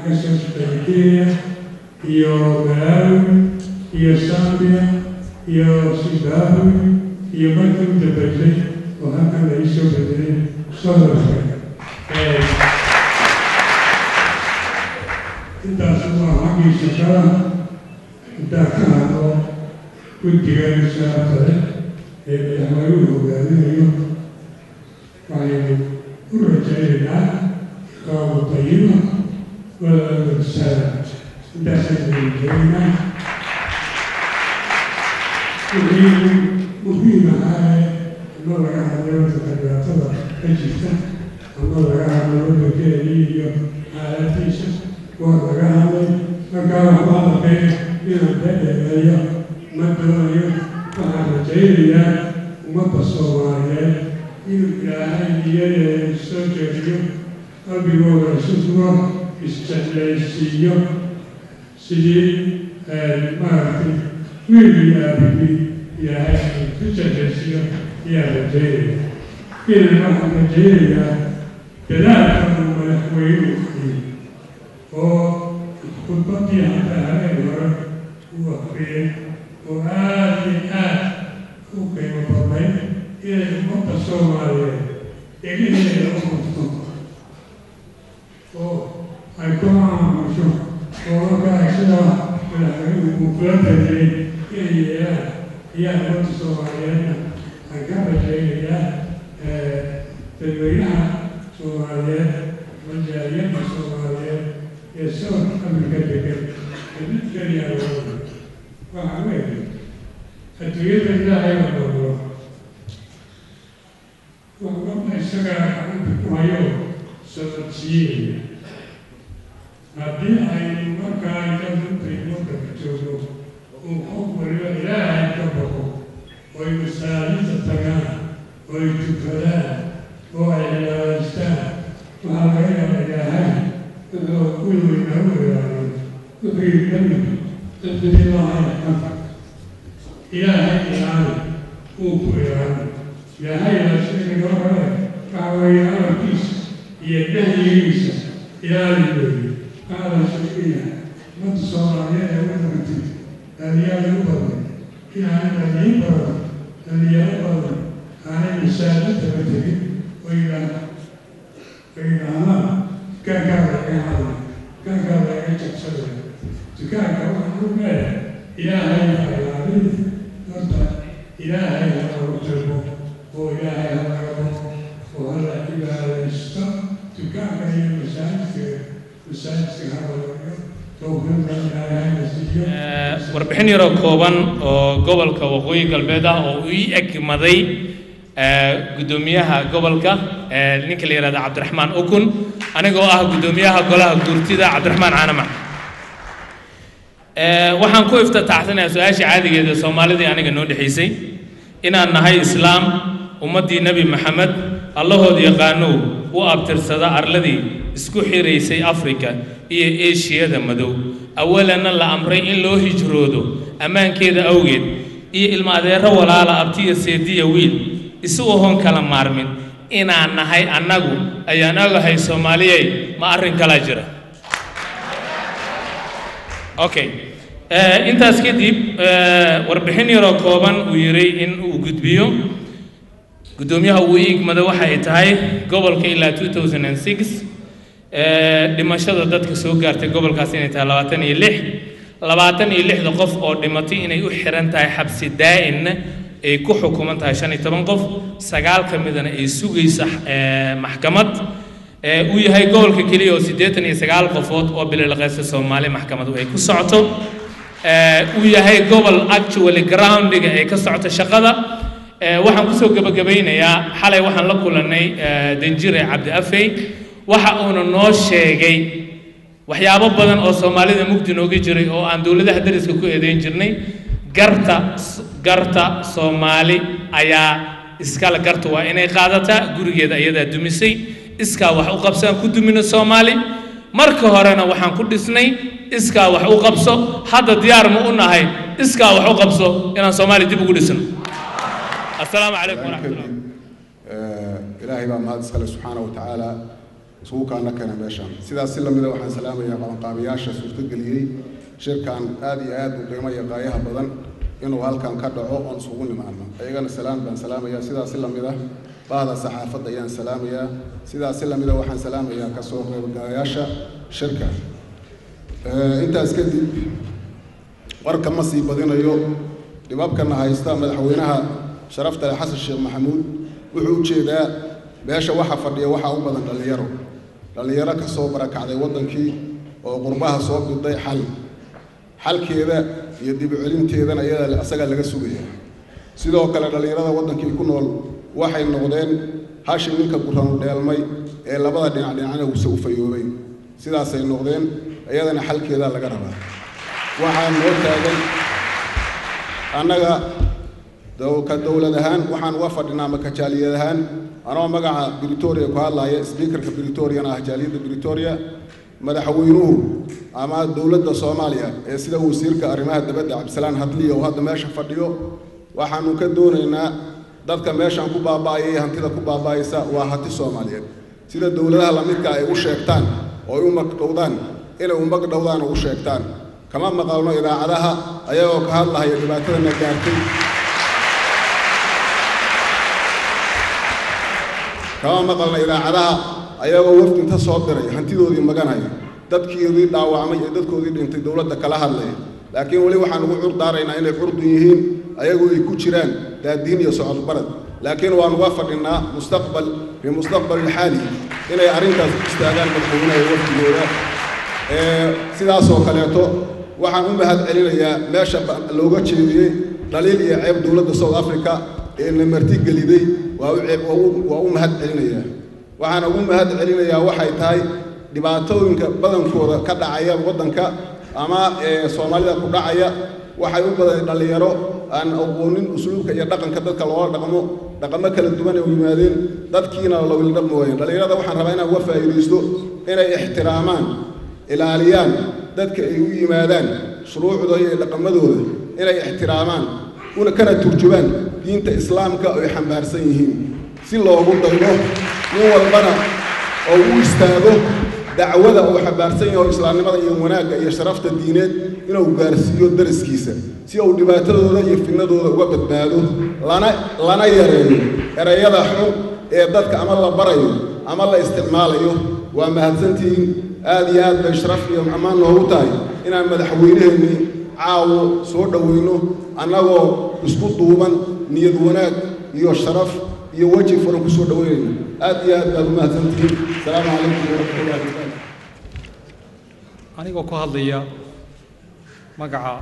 waxaa ka soo shaqeeyay kenya iyo malawi iyo zambia iyo zimbabwe iyo markii u dambeysay oo halkan la ii soo bedelay south africa intaas waa xaggii shaqada intaa ka hadlo guddiga musaafada ee madaxweynuhu hogaaminayo waxaynu u rajaynaynaa iqaamo tayiba walaala risaala intaasaynu rajaynaynaa wixii muhiim ahaa ama laga hadlay wadanka dhibaatada ka jirta ama laga hadlay wadankeedii iyo xaaladiisa waa laga hadlay markaa inaan dhedheereeyo ma doonayo waxaan rajaynayaa ummadda soomaaliyeed inuu ilaahay iyadeeda soo jeediyo qalbigooda isu sugo isjeclaysiiyo sidii maaragtay wiilii aabigii ilaahay jeclaysiiyo ayaa rajaynaya inan waxaan rajaynayaa dadaalka uu madaxweynuhu hayay oo khudbadii hadda habeen hore uu akriyey oo aad iyo aad u qiimo badnayd inay ummadda soomaaliyeed dhegaheeda u murto oo ay ku maamusho sidaa madaxweynuhu uu kula taliyey inay yeelaan ayaa ummadda soomaaliyeedna aan ka rajaynayaa dadweynaha soomaaliyeed majaaliyadda soomaaliyeed ee sawirka qabriga degan ee mid keliya looda waxaa weeye adduunyada ilaahay la doono waxba isagaa gacanta haddii aynu markaa intay wadanka joogno uu qof ilaahay oy masaajida tagaan oy tukadaan oo ay cibaadaystaan ilaahay wuxuu wiil inagu ilaaliyo wuxuu yidhi nabigu ciddidillaha yaxfadka ilaahay ilaali uu ku ilaali ilaahay ilaashaynaga hore waxa weeye amarkiisa iyo nahyigiisa ilaali weeye waxaa la sheegayaa ummadda soomaaliyeed ee waddankati dhalinyaro u badan inaanay dhaliin badan dhalinyaro badan aanay masaajidaba tegin oo yidhaah oo yidhaahdaan dukaankaa laga hadlay dukaankaa laga jabsanaya dukaanka waxaan u leeyahay ilaahay ha ilaalin horta ilaahay warbixin yaroo kooban oo gobolka waqooyi galbeed ah oo ii egmaday guddoomiyaha gobolka ninka la yihahda cabdiraxmaan ukun anigoo ah guddoomiyaha golaha guurtida cabdiraxmaan caanamac waxaan ku iftitaaxsanayaa su'aashii caadigeeda soomaalidii aniga noo dhexaysay inaan nahay islaam ummaddii nebi maxamed allahood yaqaanow u abtirsada arladii isku xiraysay afrika iyo eeshiyada madow. Awalanna la amray in loo hijroodo. Ammaankeeda awgeed iyo ilma adeero walaala abtiya seediya wiil isu ohoon kala maarmin inaan nahay annagu ayaan ogahay soomaaliyey ma arrin kalaa jira. Okay intaas kadib warbixin yaroo kooban uu yidhi in uu gudbiyo. Guddoomiyaha uu iigmada waxa ay tahay gobolka ilaa 2006 dhimashada dadka soo gaartay gobolkaas inay tahay labaatan iyo lix. Labaatan iyo lixda qof oo dhimatay inay u xiran tahay xabsi daa'inna ay ku xukuman tahay shan iyo toban qof sagaal ka midana ay sugaysa maxkamad. Uu yahay gobolka keliya oo siddeetan iyo sagaal qofood oo bililqeysa soomaali maxkamadu ay ku socoto. Eh, uu yahay gobol actually groundiga ay ka socoto shaqada. Waxaan ku soo gebagabaynayaa xalay waxaan la kulannay eh, danjire cabdi afey waxa uuna noo sheegay waxyaabo badan oo soomaalida mugdi nooga jiray oo aan dowladaha dariska ku eedeyn jirnay garta garta soomaali ayaa iskale garta waa inay qaadataa gurigeeda ayadaa dumisay iskaa wax u qabsaan ku dumino soomaali. Marka horena waxaan ku dhisnay iskaa wax u qabso hadda diyaar ma u nahay iskaa wax u qabso inaan soomaali dib ugu dhisno. Asalaamu calaykum waraxmatullah ilaahay baa mahad iskale wa tacaala isugu kaana keena meeshaan. Sidaas si lamida waxaan salaamayaa qabanqaabiyaasha suurtageliyey. Shirkan aad iyo aad u qiimo iyo qaayaha badan inuu halkan ka dhaco oon isugu nimaano. Ayagana salaam baan salaamayaa sidaas si lamida bahda saxaafadda ayaan salaamayaa sidaas si lamida waxaan salaamayaa ka soo qaybgalayaasha shirka. Intaas kadib warka ma sii badinayo. Dhibabkana haysta madaxweynaha sharafta leh xasan sheekh maxamuud. Wuxuu u jeedaa meesha waxa fadhiya waxaa u badan dhallinyaro dhallinyaro ka soo barakacday waddankii oo qurbaha soo biday xal. Xalkeeda iyo dib u celinteedana iyada asagaa laga sugaya sidoo kale dhallinyarada waddankii ku nool waxay noqdeen hashi ninka guranu dheelmay ee labada dhinac dhinacna uuse u fayoobay. Sidaasay noqdeen iyadana xalkeedaa laga rabaa. Waxaa noo taagan annaga ka dowlad ahaan waxaan uga fadhinaa makajaaliyad ahaan anoo magaca britoria ku hadlaya sbiikarka britoriana ah jaaliyadda britoria madaxweynuhu ama dowladda soomaaliya ee sida wasiirka arrimaha dibadda cabdisalaan hadliya oo hadda meesha fadhiyo waxaanu ka doonaynaa dadka meeshan ku baaba'aya iyo hantida ku baaba'aysa waa hanti soomaaliyeed. Sida dowladaha lamidka ay u sheegtaan oo ay u magdhowdaan inay u magdhowdaan oo u sheegtaan. Kama maqalno idaacadaha ayagoo ka hadlahaya dhibaatadana gaartay kama maqalna idaacadaha ayagoo wafdinta soo diray hantidoodii maganaya. Dadkiidii dhaawacmay ee dadkoodii dhintay dowladda kala hadlaya. Laakiin weli waxaan ugu curdaaraynaa inay curdun yihiin ayagoo ay ku jiraan daadiin iyo socod barad. Laakiin waan uga fadhinaa mustaqbal bimustaqbal ilxaali inay arrintaas istaagaan madaxweynaha wafdigooda sidaasoo kaleeto waxaan u mahad celinayaa meesha looga jeediyey dhaliil iyo ceeb dowladda south africa ee na martigeliday waa u mahad celinayaa waxaan ugu mahad celinayaa waxay tahay dhibaatooyinka badankooda ka dhacaya waddanka ama soomaalida ku dhacaya. Waxay u badan dhallinyaro aan aqoonin usluubka iyo dhaqanka dadka loola dhaqmo dhaqamo kala duwan ay u yimaadeen dadkiina lawila dhaqmi waayeen. Dhallinyarada waxaan rabaa inaan uga faa'iidaysto inay ixtiraamaan ilaaliyaan dadka ay u yimaadaan shuruucdooda iyo dhaqamadooda inay ixtiraamaan una kana turjubaan diinta islaamka ay xambaarsan yihiin. Si loogu daydo nin walbana oo u istaago dacwada uu xambaarsan yahay islaamnimada iyo wanaagga iyo sharafta diineed inuu gaarsiiyo dariskiisa. Si uu dhibaatadooda iyo fitnadooda uga badbaado lana lana yareeyo erayada xun ee dadka ama la barayo ama la isticmaalayo. Waa mahadsantihiin aad iyo aad bay sharaf iyo ammaan noogu tahay inaan madaxweynaheennii caawo soo dhoweyno annagoo isku duuban niyad wanaag iyo sharaf iyo weji furan ku soo dhoweynayno aad iyo aad baad u mahadsantihiin. Asalaamu calaykum waraxmatullahi wabarakaatu anigoo ku hadlaya magaca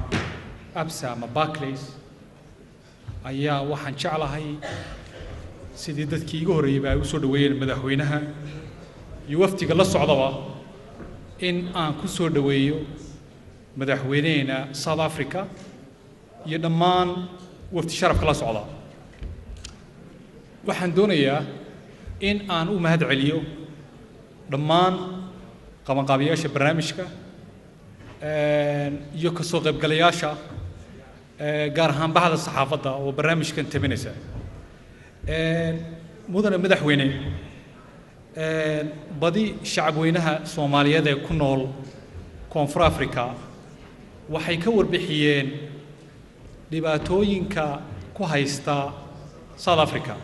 absa ama barclays ayaa waxaan jeclahay sidii dadkii iga horreeyeyba ay u soo dhoweeyeen madaxweynaha. Iyo wafdiga la socdaba in aan ku soo dhoweeyo madaxweynaheena south africa iyo dhammaan wafdi sharafka la socda. Waxaan doonayaa in aan u mahad celiyo dhammaan qabanqaabiyaasha barnaamijka iyo ka qaybgalayaasha gaar ahaan baxda saxaafadda oo barnaamijkan tabinaysa mudane madaxweyne badi shacabweynaha soomaaliyeed ee ku nool koonfur africa waxay ka warbixiyeen dhibaatooyinka ku haysta south africa.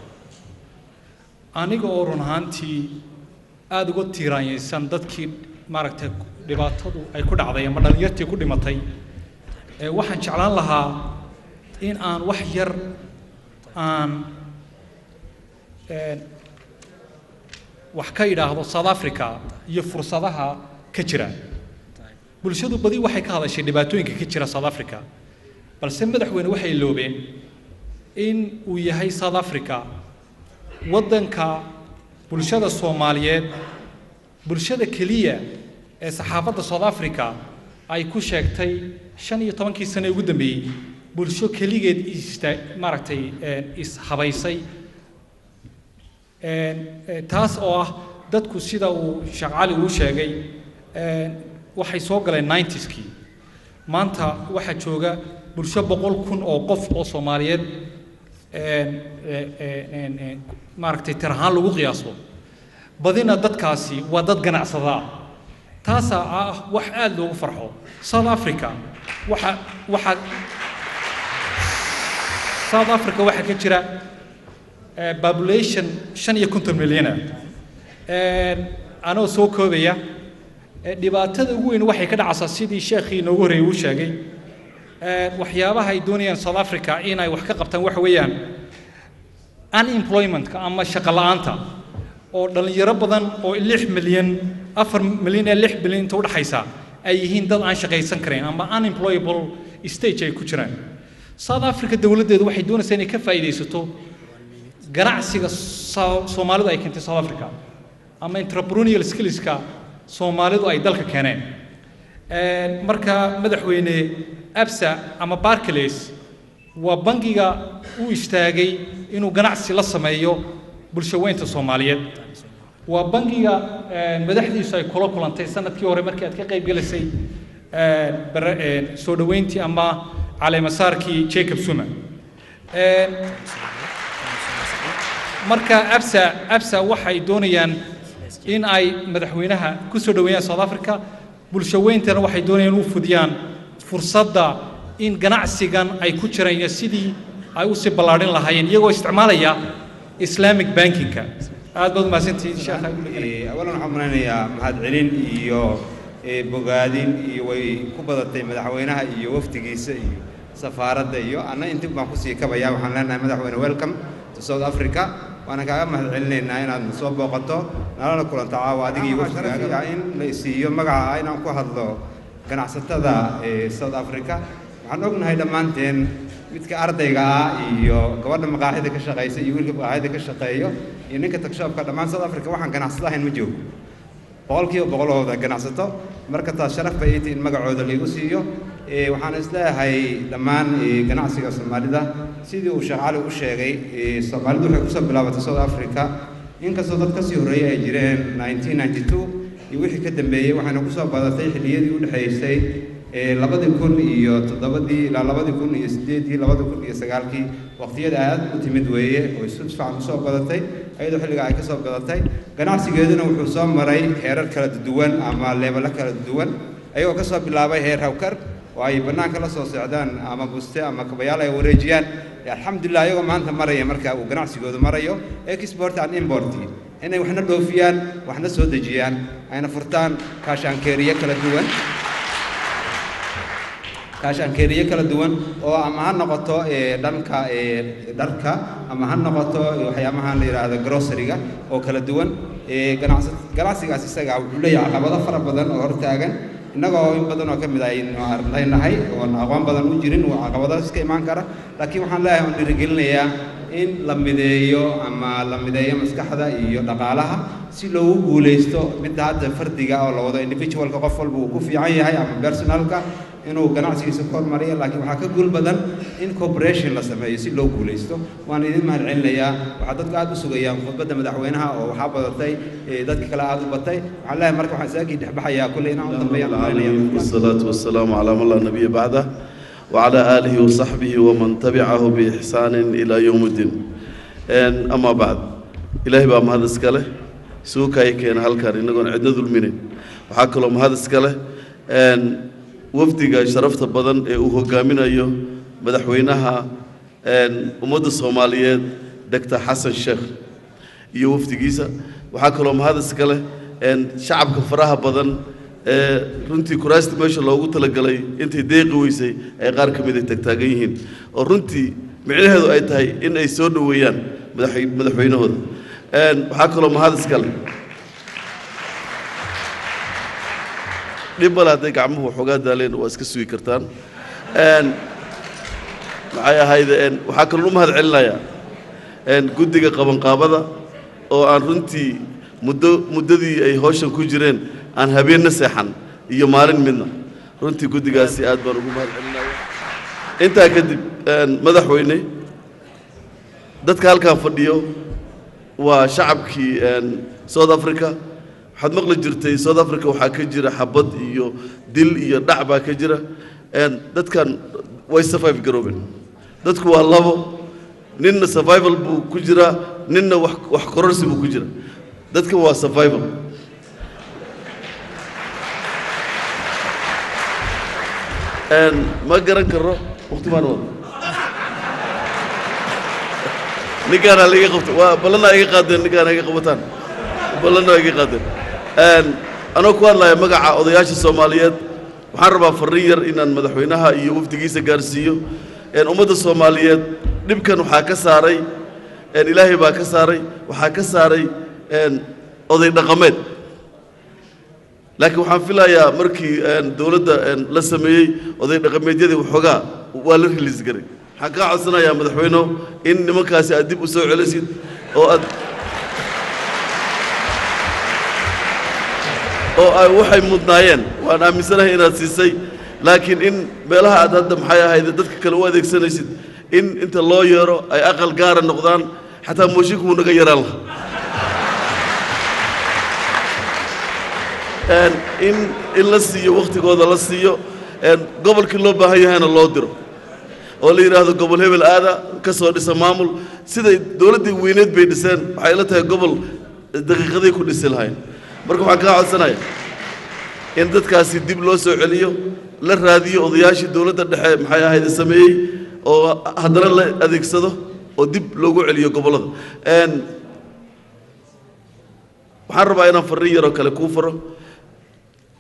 Aniga oo run ahaantii aada uga tiiraanyaysan dadkii maaragtay dhibaatadu ay ku dhacday ama dhallinyartii ku dhimatay ee waxaan jeclaan lahaa in aan wax yar aan wax ka idhaahdo south africa iyo fursadaha ka jira bulshadu badi waxay ka hadashay dhibaatooyinka ka jira south africa. Balse madaxweyne waxay loobeen in uu yahay south africa waddanka bulshada soomaaliyeed bulshada keliya ee saxaafadda south africa ay ku sheegtay shan iyo tobankii sane ugu dambeeyey. Bulsho keligeed ista maaragtay ishabaysay taas oo ah dadku sida uu sheekh cali uu sheegay waxay soo galeen ninetieskii. Maanta waxaa jooga bulsho boqol kun oo qof oo soomaaliyeed maaragtay tir ahaan lagu qiyaaso. Badina dadkaasi waa dad ganacsada ah taasaa ah wax aada loogu farxo. South africa waxa waxaa south africa waxaa ka jira population shan iyo konton milyana. Anoo soo koobaya dhibaatada ugu weyn waxay ka dhacaysaa sidii sheekhii inoogu horreeyey uu sheegay. Waxyaabaha ay doonayaan south africa inay wax ka qabtaan waxa weeyaan unemploymentka ama shaqo la'aanta oo dhallinyaro badan oo lix milyan afar milyan ee lix milyan inta udhexaysa ay yihiin dad aan shaqaysan karayn ama unemployable stage ay ku jiraan. South africa dowladdeedu waxay doonaysaa inay ka faa'iidaysato ganacsiga soomaalidu ay keentay south africa ama entrepreneurial skillska soomaalidu ay dalka keeneen. Marka madaxweyne absa ama barclays waa bangiga u istaagay inuu ganacsi la sameeyo bulshaweynta soomaaliyeed. Waa bangiga madaxdiisu ay kula kulantay sannadkii hore markii aad ka qayb gelisay soo dhoweyntii ama caleemasaarkii jacob zuma. Marka absa absa waxay doonayaan in ay madaxweynaha ku soo dhoweeyaan south africa bulshaweyntana waxay doonayaan u fudiyaan fursadda in ganacsigan ay ku jiraan sidii ay u sii ballaadhin lahaayeen iyagoo isticmaalaya islamic bankingka aad baad umahadsantihiin sheekha awalan waxaan malaynayaa mahadcelin iyo bogaadin iyo way ku badatay madaxweynaha iyo wafdigiisa iyo safaaradda iyo anna inti baan ku sii kabaya waxaan leenahay madaxweyne welcome to south africa waana kaaga mahadcelinaynaa inaad soo booqato nalana kulanto caawa adiga iyo wafdigaaga in la isiiyo magaca ah inaan ku hadlo ganacsatada south africa waxaan ognahay dhammaanteen midka ardayga ah iyo gabadha maqaaxida ka shaqaysa iyo wiilka maqaaxida ka shaqeeyo iyo ninka tagshoobka dhammaan south africa waxaan ganacsado ahayn ma joogo boqolkiiba boqolahooda ganacsato marka taas sharaf bay ii in magacooda laigu siiyo. Waxaan is leeyahay dhammaan ganacsiga soomaalida. Sidii uu sheekh cali u sheegay soomaalidu waxay ku soo bilaabatay south africa. Inkastoo dad ka sii horreeyay ay jireen 1992 iyo wixii ka dambeeyey waxayna ku soo badatay xilliyadii u dhexaysay labadii kun iyo toddobadii ilaa labadii kun iyo sideedii labadii kun iyo sagaalkii waqtiyada aad u timid weeye oo si fiican u soo badatay ayadoo xilligaa ay ka soo badatay ganacsigeeduna wuxuu soo maray heerar kala duwan ama leebalo kala duwan. Ayagoo ka soo bilaabay heer hawkar oo ay bannaanka la soo socdaan ama buste ama kabayaal ay wareejiyaan. Alxamdulilah ayagoo maanta maraya marka uu ganacsigoodu marayo export and import inay waxna dhoofiyaan waxna soo dejiyaan ayna furtaan kaashaankeeriyo kala duwan kaashaankeeriyo kala duwan oo ama ha noqoto dhanka dharka ama ha noqoto waxyaabahan la yidhaahdo groceryga oo kala duwan ganacsigaas isaga wuxuu leeyahay caqabado fara badan oo hortaagan. Innagoo in badan oo ka mid aynu leenahay oon aqoon badan u jirin waa caqabado iska imaan kara. Laakiin waxaan leeyahay oon dhiirigelinayaa in la mideeyo ama la mideeyo maskaxda iyo dhaqaalaha si loogu guulaysto midda hadda fardiga oo la wado individualka qof walba uu ku fiican yahay ama personalka inuu ganacsigiisa ku hormariyo laakiin waxaa ka guul badan in cooperation la sameeyo si loo guulaysto. Waan idin mahad celinayaa waxaa dadka aad u sugayaan khudbadda madaxweynaha oo waxaa badatay dadka kale aad u batay. Waxaan leeyahay marka waxaan isaagii dhexbaxayaa kulle inaan u dambeeyaan wasalaatu wasalaamu calaa man laa nabiya bacdah wacalaa aalihi wasaxbihi waman tabicahu biixsaanin ilaa yowm ddiin amaa bacd. Ilaahay baa mahad iska leh suu kaaya keena halkan innagoon cidna dulminayn waxaa kaloo mahad iska leh wafdiga sharafta badan ee uu hogaaminayo madaxweynaha ummadda soomaaliyeed doctor xasan sheekh iyo wafdigiisa. Waxaa kaloo mahadiska leh shacabka faraha badan ee runtii kuraasta meesha loogu talagalay intay deeqi weysay ay qaar ka mid a tagtaagan yihiin. Oo runtii micnaheedu ay tahay in ay soo dhoweeyaan madaxweynahooda. Waxaa kaloo mahadiska leh dhib male hadday gacmuhu waxoogaa daaleen waa iska sugi kartaan. Maxay ahayde waxaa kaloo u mahad celinayaa guddiga qabanqaabada oo aan runtii muddo muddadii ay hawshan ku jireen aan habeenna seexan iyo maalin midna. Runtii guddigaasi aad baan ugu mahad celinaya intaa kadib madaxweyne dadka halkan fadhiyo waa shacabkii south africa waxaad maqli jirtay south africa waxaa ka jira xabad iyo dil iyo dhac baa ka jira. Dadkan way survive garoobeen dadku waa labo ninna survival buu ku jiraa ninna wax kororsi buu ku jira. Dadkan waa survival. Ma garan karo waqti maan wada ninkaana liga qabta waa ballanaa iga qaadeen ninkaana iga qabataan. Ballanaa iga qaadeen. Een, anoo ku hadlaya magaca odayaasha soomaaliyeed waxaan rabaa farriin yar inaan madaxweynaha iyo wafdigiisa gaarsiiyo. Ummadda soomaaliyeed dhibkan waxaa ka saaray ilaahay baa ka saaray waxaa ka saaray oday dhaqameed. Laakiin waxaan filayaa markii dowladda la sameeyey oday dhaqameedyadii waxoogaa waa la riliis waxaan kaa codsanayaa madaxweyneho in nimankaasi aad dib u celisid oo aad oo ay waxay mudnaayeen. Waan aaminsanahay inaad siisay laakiin in meelaha aad hadda maxay ahayd dadka kale u adeegsanaysid in inta loo yeero ay aqal gaara noqdaan xataa mooshinka wuu naga yaraan lahaa. Een, in in la siiyo wakhtigooda la siiyo gobolkii loo baahan yahayna loo diro. Oo la yidhaahdo gobol hebel aada ka soo dhisa maamul. Siday dowladdii weyneed bay dhiseen waxay ila tahay gobol daqiiqaday ku dhisi lahayn marka waxaan kaa codsanaya in dadkaasi dib loo soo celiyo la raadiyo odayaashii dowladda dhexe maxay ahayd sameeyey oo haddana la adeegsado oo dib loogu celiyo gobollada. Waxaan rabaa inaan farriin yaroo kale kuu faro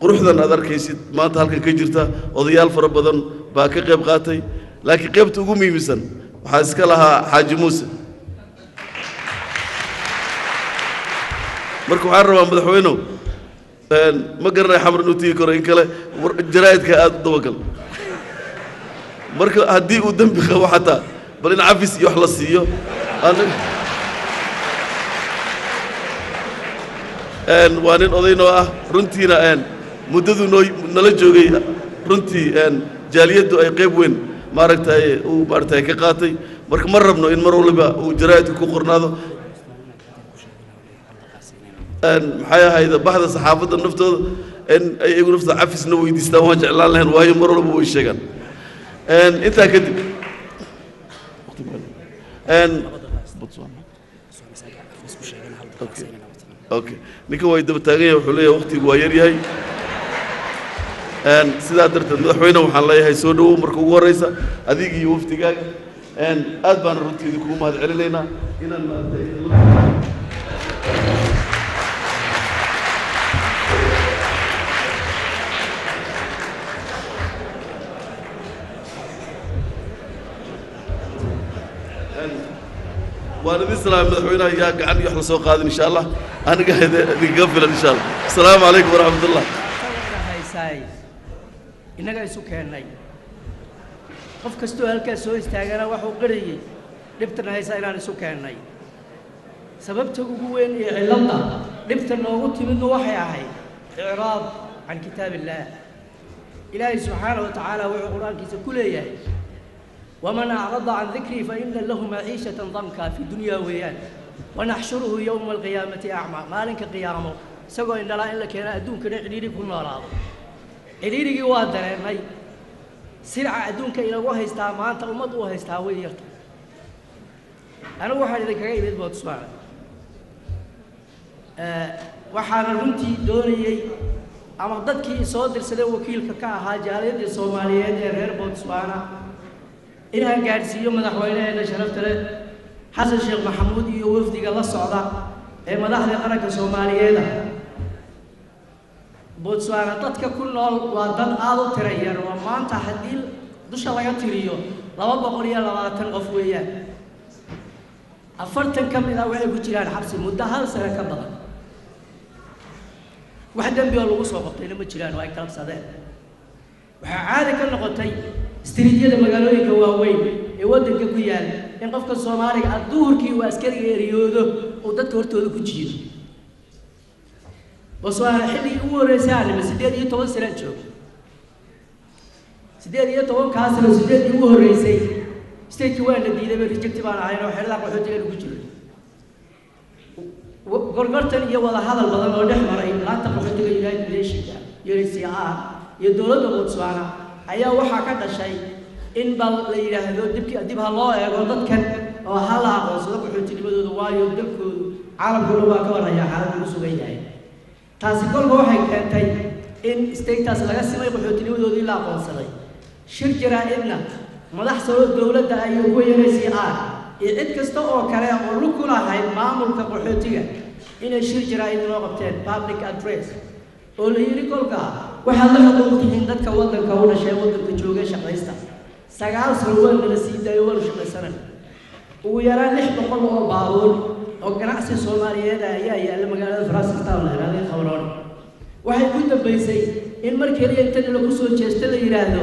quruxdan aad arkaysid maanta halkan ka jirta odayaal fara badan baa ka qayb qaatay. Laakiin qaybta ugu muhiimsan waxaa iska lahaa xaaji muuse marka waxaan rabaa madaxweynow ma garanay xamar inuu tigi karo in kale jaraa'idka aad u dabagal. Marka haddii uu dembi qabo xataa bal in cafis iyo wax la siiyo waa nin oday noo ah runtiina een, muddaduu noo nala joogay runtii jaaliyaddu ay qayb weyn maaragtay uu maaragtay ka qaatay. Marka ma rabno in mar waliba uu jaraa'idka ku qornaado maxay ahayd baxda saxaafadda naftooda in ay iyagu naftooda cafisna weydiistaan waan jeclaan lahayn waayo mar walba way sheegaan. Intaa kadib. Okay. ninkan waa daba taagan yahay wuxuu leeyahay waqtigu waa yar yahay sidaa darteed madaxweyne waxaan leeyahay soo dhowow marka ugu horeysa adiga iyo wafdigaaga Een, aad baan runtii idinkugu mahad celinaynaa inaan maaragtay waan idin salaamay madaxweynaha yaa gacan iyo wax la soo qaadin insha allah aniga idinkaga filan insha allah asalaamu calaykum waraxmat ullah haysaay innaga isu keennay qof kastoo halkaas soo istaagana waxuu qirayey dhibtana haysaa inaan isu keennay sababta ugu weyn iyo cilladda dhibta noogu timidnu waxay ahayd icraab can kitaab illaah ilaahay subxaana wa tacaala wuxuu qur'aankiisa ku leeyahay waman acrada can dikrii faina lahu maciishatan danka fi dunyaa weeyaan wanaxshuruhu yowma alqiyaamati acmaa maalinka qiyaamo isagoo indhalaa in la keena adduunkana cidhiidhi ku noolaado cidhiidhigii waa dareennay sirca adduunka inagu haystaa maanta ummad u haystaa way yarta anigu waxaan idinkaga imid botswana waxaana runtii doonayey ama dadkii soo dirsaday wakiilka ka ahaa jaaliyadii soomaaliyeed ee reer botswana inaan gaadhsiiyo madaxweynaheena sharafta leh xasan sheekh maxamuud iyo wafdiga la socda ee madaxda qaranka soomaaliyeed ah. Botswana dadka ku nool waa dad aada u tira yar oo maanta haddii dusha laga tiriyo laba boqol iyo labaatan qof weeyaan. Afartan ka mid ah waxay ku jiraan xabsi muddo hal sano ka badan. Wax dembi oo lagu soo qabtayna ma jiraan oo ay kalabsadeen waxaa caadi ka noqotay ah duhurkii uu askariga eriyoodo uu dadka hortooda ku jiido botswana xilligii ugu horreysay aan nimi siddeed iyo toban sanaan joogo siddeed iyo tobankaa sano siddeedii ugu horreysay stateki waa la diiday ba rejecti baan ahayn oo xeeladaa qaxootigeena ku jiro gorgortan iyo wada hadal badan oo dhex maray laanta qaxootiga united nationka UNHCR iyo dowladda botswana ayaa waxaa ka dhashay in ba la yidhaahdo dibki dib ha loo eego dadkan oo ha la aqoonsado qaxootinimadooda waayo dalkoodu caalamkuna waa ka warhayaa xaalad ugu sugan yahay taasi kolka waxay keentay in statekaas laga simay qaxootinimadoodii la aqoonsaday shir jaraa-idna madax saro dowladda ayuu ku UNHCR iyo cid kasta oo kale oo lug ku lahayd maamulka qaxootiga inay shir jaraa-id noo qabteen public address oo la yidhi kolka waxaad la xuquuq tihiin dadka waddanka u dhashay waddanka jooga shaqaysta sagaal sano waa nala sii daayo waanu shaqaysanan ugu yaraan lix boqol oo baabuur oo ganacsi soomaaliyeed ah ayaa yaalla magaalada francistan la yidhahday khawroon waxay ku dambaysay in mar keliya inta lagu soo jeesta la yidhaahdo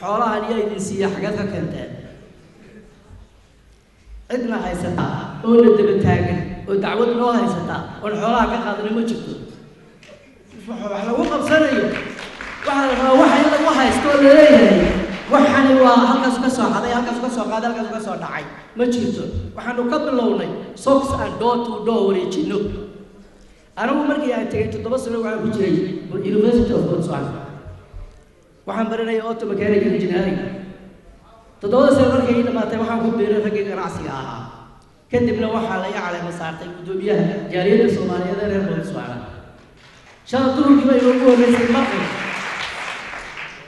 xoolahan yaa idin siiya xagad ka keenteen cidna haysataa oo na daba taagan oo dacwad noo haysataa oon xoolaha ka qaadana ma jirto wax lagu qabsanayo waxaa la rabaa waxa in lagu haysto oo laleeyahay waxani waa halkaas ka soo xaday halkaas ka soo qaaday halkaas ka soo dhacay ma jirto waxaanu ka bilownay socks and door to door wareejino anigu markii aan tegay toddoba sano waxaan ku jiray university of botswana waxaan baranayay auto mechanical engineering toddobada sano markay ii dhamaatay waxaan ku biiray raggii ganacsiga ahaa kadibna waxaa la ii caleema saartay guddoomiyaha jaaliyadda soomaaliyeed ee reer botswana shala duhurkii bay inoogu horreysay marqi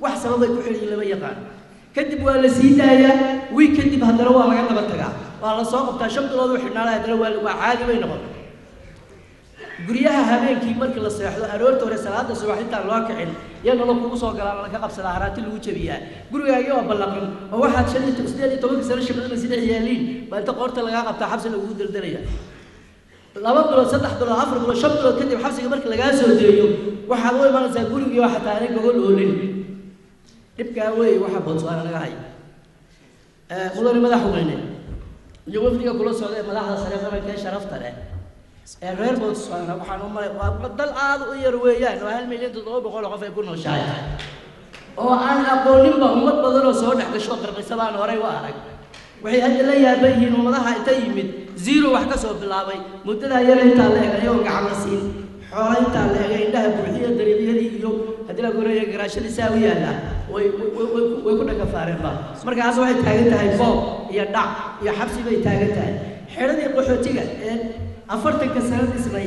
وحسن الله يكون حلي لما يقال كدب ولا سيدا يا وي كدب هذا روا ما عندنا بتقع والله صاحب تاع شمت الله يحنا له هذا روا وعادي ما ينقض قريها هذين كي مرك الله سبحانه أرور توري صلاة الصباح إنت الله كحل يا الله كم صوغ الله لك قبض الأهرات اللي وجه بيا قريها يا أبو الله كم واحد شن تقصد يا تومك سر الشمس من سيدا يا لين بنت قرط الله قبض حبس الوجود الدنيا لما قلنا سطح دولا عفر قلنا شبط دولا كذب حبس قبرك لقاس ودريو وحلوه ما نزل قولوا يا حتى هنيك dhibkaa weeye waxaa botswana laga haya mudane madaxweyne iyo wafdiga kula socda ee madaxda sare qaranka ee sharafta leh ee reer botswana waxaan u malay waa dal aad u yar weeyaan oo hal milyan toddoba boqol oo qof ay ku nooshahay oo aan aqooninba ummad badan oo soo dhex gasho qarqisa baan horay u arag waxay hadda la yaaban yihiin ummadaha inta yimid zero wax ka soo bilaabay muddadaa yar intaa la eg ayagoo gacan la siin xoola intaa la eg indhaha buuxiya dariiqyadii iyo haddii la goreeyo garaashadii saa u yaalla way way ku dhagafaareenba markaas waxay taagan tahay boob iyo dhac iyo xabsi bay taagan tahay xeradii qaxootiga ee afartanka sano dhisnay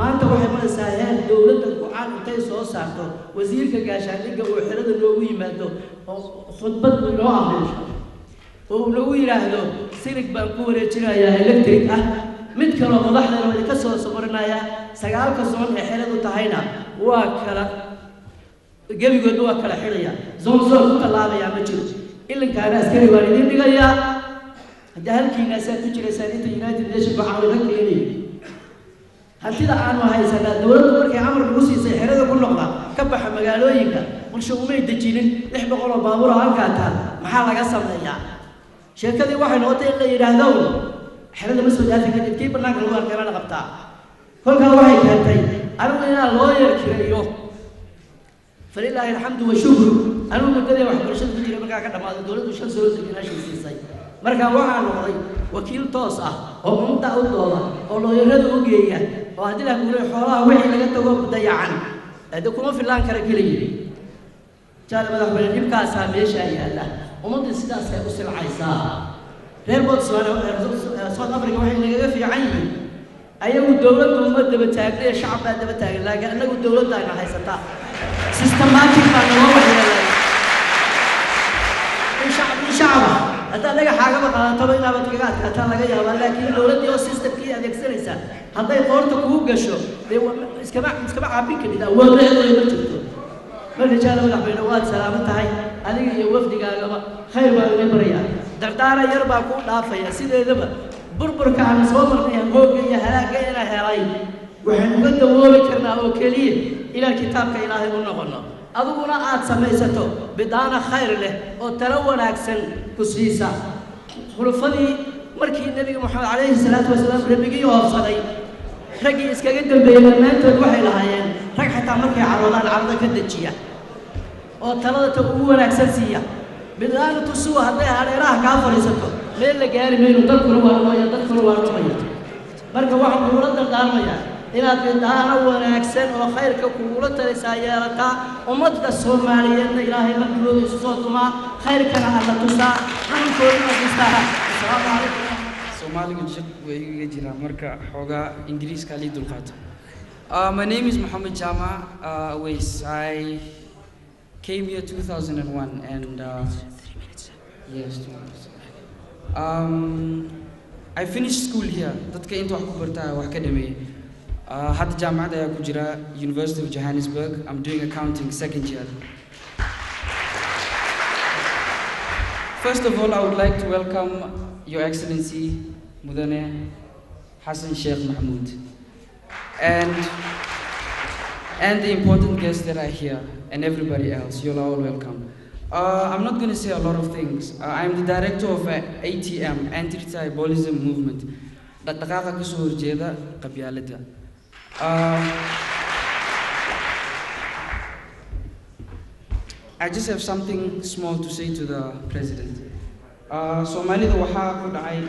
maanta waxay maraysaa heer dowladda go-aan intay soo saarto wasiirka gaashaandhigga oo xerada loogu yimaado oo khudbad loo aqriyo oo lagu yidhaahdo sirig baan ku wareejinayaa electric ah mid kaloo madaxdana waa idinka soo soqorinayaa sagaalka soon ee xeradu tahayna waa kala جبي قد دوا كلا حريا زوج زوج كلا ما يا مجد إلا كان أسكري واردين بقيا جهل كي ناس تجر سنين تجناد ليش بحاول هكذي هل تدا عنو هاي سنة دور دور كي عمر بوسي سحرة كل لقطة كبح مقالو ينكا من شو مين تجينين لحب قلوا بابورا عن كاتها محل قصر ضيع شركة دي واحد نوتي اللي يراه دول حرة بس وجهة كذي كيف بنا كلوا كمان غبتها كل كلوا هاي كاتي أنا من هنا لوير كريو kireeyo falilaahi alxamdu washukru anigu muddadii waxbarashada ku jiray markaa ka dhammaaday dowladdu shan sano degenaashay siisay markaa waxaa noqday wakiil toos ah oo ummadda u dooda oo looyarada u geeya oo haddii la kuulay xoolaha wixii laga tago dayacan de kuma filaan kara keliya jaale madaxweyne dhibkaasaa meeshaa yaalla ummadda sidaasay u silcaysaa reer botswana south africa waxay nagaga fiican yihiin ayagu dowladdu uma daba taagna ee shacab baa daba taagan laakiin annagu dowladdaana haysataa systematic baa naloo waxyeelay in shacab in shacaba haddaad dhagaxaagaba qadataba inaabad kaga adkaataa laga yaabaa laakiin dowladdii oo systemkii adeegsanaysa hadday qoorta kugu gasho dee iskama iskama caabin karid awooddeedu ma jirto. Marka jaala madaxweyne waad salaaman tahay adiga iyo wafdigaagaba khayr baa ina baraya dardaara yar baa kuu dhaafaya sideedaba burburka aan soo marnay hoogga iyo halaagga ina helay وحن قد وولي كرنا أو كليل إلى كتابك إلهي ونغنى أدونا آت سميستو بدانا خير له أو تلوان أكسن كسيسا. خلفني مركي النبي محمد عليه الصلاة والسلام ربك يوهب صدي. رجي إسكا قد البيلان مانتو الوحي لهايين. رجي حتى مركي عرضان عرضا كدجية أو تلوان تقوان أكسن سيا. بدانا تسوى هدايا على راه كافر يسكو ليلة جاري مينو تدخلوا وارمويا تدخلوا وارمويا مركي واحد مولد الدار مياه. Inaad bidaano wanaagsan oo khayrka kugula talisaa yeelataa ummadda soomaaliyeedna ilaahay qalbigooda isu soo dumaa khayrkana alla tusaa xanuunkooduna dhistaa asalaamu calaykum soomaaliga jaq way igaga jiraa marka xoogaa ingiriiska lii dulqaato Uh, my name is Mohammed Jama uh, Awais. I came here 2001 and uh, yes, two months. Um, I finished school here. Dadka inta wax ku bartaa wax ka dhameeyay. Hadda jaamacad ayaa ku jira University of Johannesburg. I'm doing accounting second year. First of all, I would like to welcome Your Excellency Mudane Hassan Sheikh Mahmoud and and the important guests that are here and everybody else. You're all welcome. Uh, I'm not going to say a lot of things. Uh, I'm the director of uh, ATM, Anti-Tribalism Movement. Uh, I just have something small to say to the president. Uh, Soomaalida waxaa ku dhacay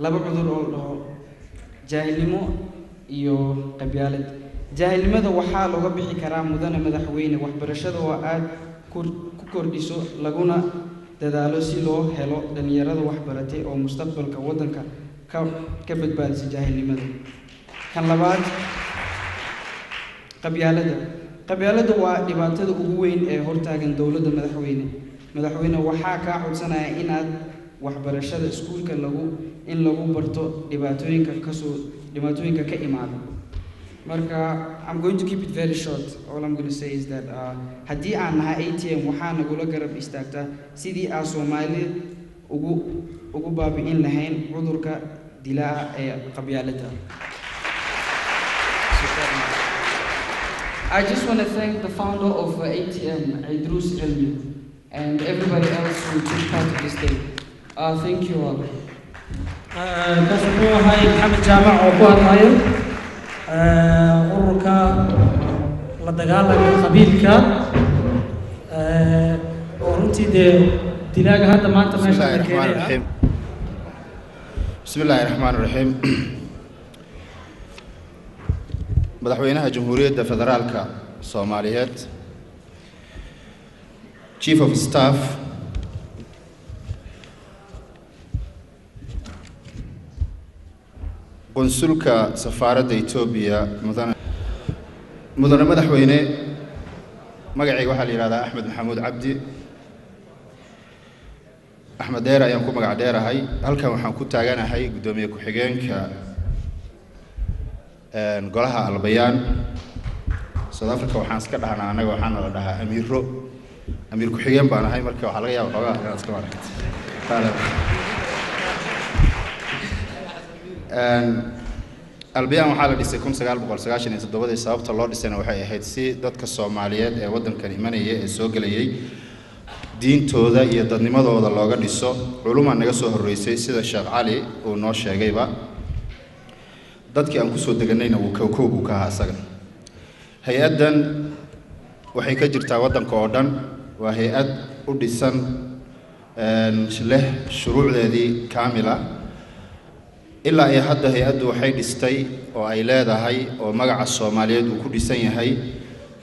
laba cudur oo dhaho jaahilnimo iyo qabyaalad. Jaahilnimada waxaa looga bixi karaa mudane madaxweyne waxbarashada oo aad ku kordhiso laguna dadaalo si loo helo dhalinyarada waxbaratay oo mustaqbalka waddanka ka ka badbaadisa jaahilnimada. Kan labaad qabyaalada. Qabyaalada waa dhibaatada ugu weyn ee hortaagan dowladda madaxweyne. Madaxweyne waxaa kaa codsanaya inaad waxbarashada iskuulka lagu in lagu barto dhibaatooyinka ka soo dhibaatooyinka ka imaada marka I'm going to keep it very short. All I'm going to say is that uh, haddii aan nahay ATM waxaa nagula garab istaagtaa sidii aan Soomaali ugu ugu baabi'in lahayn cudurka dilaa ee qabyaalada I just want to thank the founder of uh, ATM, Idrus Elmi, and everybody else who took part of this day. Uh, thank you all. kaas wuxuu ahay maxamed jaamac oo ku hadlayo eh, ururka la dagaalanka qabiilka eh, oo runtii dee dilaaga hadda maanta بسم meesha الله la الرحمن keenay ah الرحيم madaxweynaha jamhuuriyadda federaalka soomaaliyeed chief of staff qunsulka safaaradda etoobiya mudane mudane madaxweyne magacayga waxaa la yidhahdaa axmed maxamuud cabdi. Axmed dheer ayaan ku magac dheerahay halkan waxaan ku taaganahay guddoomiye ku-xigeenka een, golaha albayaan. South africa waxaan iska dhahnaa annaga waxaana la dhahaa amiiro amiir ku-xigeen baan ahay marka waxaa laga yaaba xoogaa. Inaad iska maaragta Een, albayaan waxaa la dhisay kun sagaal boqol sagaashan iyo toddobadii sababta loo dhisayna waxay ahayd si dadka soomaaliyeed ee waddankan imanaya ee soo gelayay diintooda iyo dadnimadooda looga dhiso. Culumaa naga soo horreysay sida sheekh cali uu noo sheegayba dadkii aan ku soo deganayna wuu kow kow buu ka ahaa isaga hay'addan waxay ka jirtaa waddanka oo dhan. Waa hay'ad u dhisan leh shuruucdeedii kaamila ilaa iyo hadda hay'addu waxay dhistay oo ay leedahay oo magaca soomaaliyeed uu ku dhisan yahay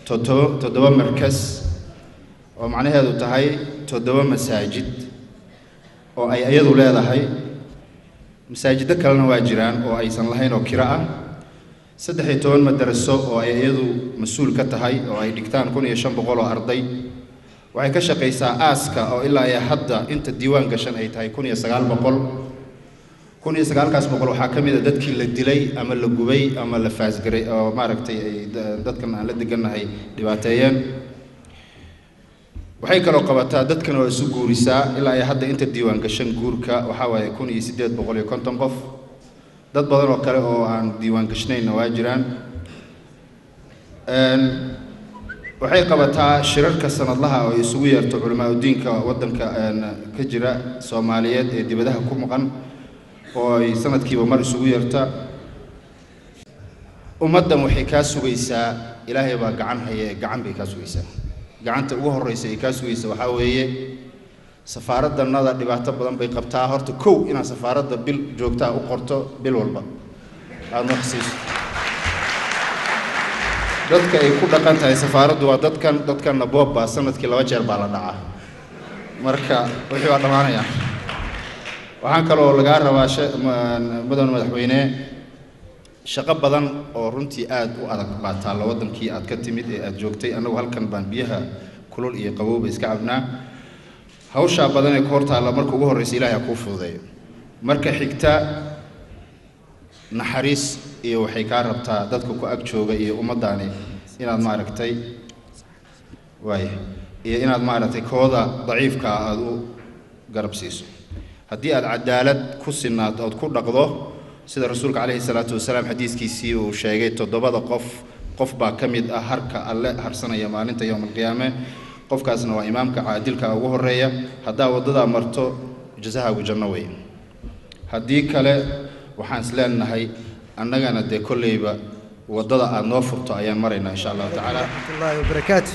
toddoba markas oo macnaheedu tahay toddoba masaajid oo ay iyadu leedahay masaajido kalena waa jiraan oo aysan lahayn oo kiro ah. Saddex iyo toban madaraso oo ay iyadu mas'uul ka tahay oo ay dhigtaan kun iyo shan boqol oo arday. Waxay ka shaqaysaa aaska oo ilaa iyo hadda inta diiwaan gashan ay tahay kun iyo sagaal boqol. Kun iyo sagaalkaas boqol waxaa ka mid a dadkii la dilay ama la gubay ama la faasgaray oo maaragtay ay da- dadkan aan la degannahay dhibaateeyeen waxay kaloo qabataa dadkan oo isu guurisaa ilaa iyo hadda inta diiwaan gashan guurka waxaa waaye kun iyo siddeed boqol iyo konton qof. Dad badan oo kale oo aan diiwaan gashnayna waa jiraan. Waxay qabataa shirarka sanadlaha oo ay isugu yeerto culamaa udiinka waddanka ka jira soomaaliyeed ee dibadaha ku maqan oo ay sanadkiiba mar isugu yeerta. Ummaddan waxay kaa sugaysaa ilaahay baa gacan haya gacan bay kaa sugaysaa gacanta ugu horreysa ay kaa sugaysa waxaa weeye safaaraddanada dhibaato badan bay qabtaa. Horta kow inaad safaaradda bil joogtaa u qorto bil walba. Aada noo xasiiso dadka ay ku dhaqan tahay safaaraddu waa dadkan dadkanna boob baa sannadkii laba jeer baa la dhacaa. Marka wixii waa dhammaanaya. Waxaan kaloo lagaa rabaa mudane madaxweyne shaqo badan oo runtii aad u adag baa taalla waddankii aad ka timid ee aad joogtay. Annagu halkan baan biyaha kulul iyo qabowba iska cabnaa. Hawshaa badan ee ku hor taalla marka ugu horreysa ilaahay ha kuu fududeeyo. Marka xigta naxariis iyo waxay kaa rabtaa dadka ku ag jooga iyo ummaddaani inaad maaragtay waay iyo inaad maaragtay kooda daciifkaa aada u garab siiso. Haddii aad cadaalad ku sinaato ood ku dhaqdo sida rasuulka calayhi salaatu wasalaam xadiiskiisii uu sheegay toddobada qof qof baa ka mid ah harka alle harsanaya maalinta yowma alqiyaame qofkaasna waa imaamka caadilka ugu horreeya. Haddaa waddadaa marto jasahaagu janno wey haddii kale waxaan is leenahay annagana dee kolleyba waddada aad noo furto ayaan maraynaa insha allahu tacaala. Waraxmatullaahi wabarakaatu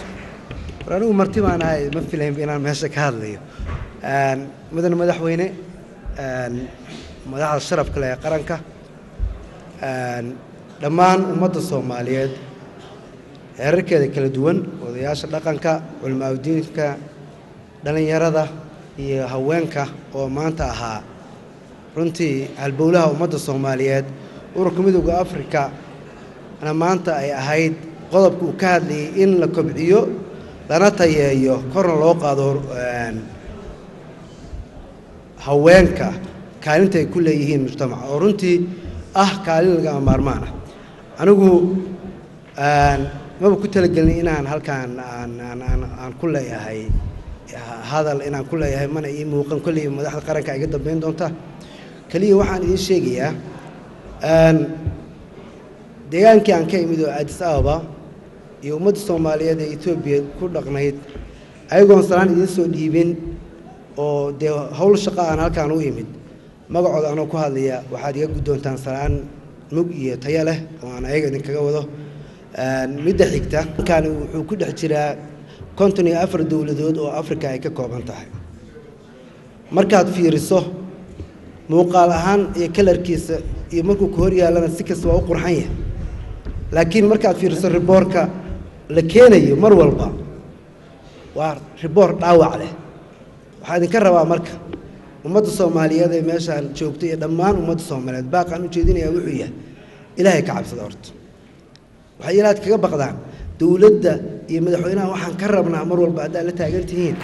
war anigu marti baan ahay ma filaynba inaan meesha ka hadlayo. Een, mudane madaxweyne madaxda sharafka leh ee qaranka dhammaan ummadda soomaaliyeed heerarkeeda kala duwan odayaasha dhaqanka culimaadudiinka dhallinyarada iyo haweenka oo maanta ahaa runtii halbowlaha ummadda soomaaliyeed ururka midowda afrika na maanta ay ahayd qodobka uu ka hadlayay in la kobciyo lana tayeeyo korna loo qaado een, haweenka kaalinta ay ku leeyihiin mujtamaca oo runtii ah kaalin lagama maarmaan ah. Anigu maba ku talagelin inaan halkaan aan ku leeyahay hadal inaan ku leeyahay mana ii muuqan kolley madaxda qaranka iga dambeyn doonta. Keliya waxaan idiin sheegayaa deegaankii aan ka imid oo addis ababa iyo ummadda soomaaliyeed ee etoobiya ku dhaqnayd ayagoon salaan idiin soo dhiibin oo dee howl shaqa aan halkaan u imid magacooda anoo ku hadlaya waxaad iga guddoontaan salaan mug iyo tayo leh oo aan ayaga idinkaga wado. Midda xigta halkaani wuxuu ku dhex jiraa konton iyo afar dowladood oo afrika ay ka kooban tahay. Markaad fiiriso muuqaal ahaan iyo kalarkiisa iyo markuu ku hor yaallana si kasta waa u qurxan yahay. Laakiin markaad fiiriso riboorka la keenayo mar walba waa riboor dhaawac leh. Waxaa idinka rabaa marka ummadda soomaaliyeed ee meeshaan joogta iyo dhammaan ummadda soomaaliyeed baaqaan u jeedinayaa wuxuu yahay ilaahay ka cabsada horta. Waxay ilaad kaga baqdaan dowladda iyo madaxweynaha waxaan ka rabnaa mar walba haddaad la taagan tihiin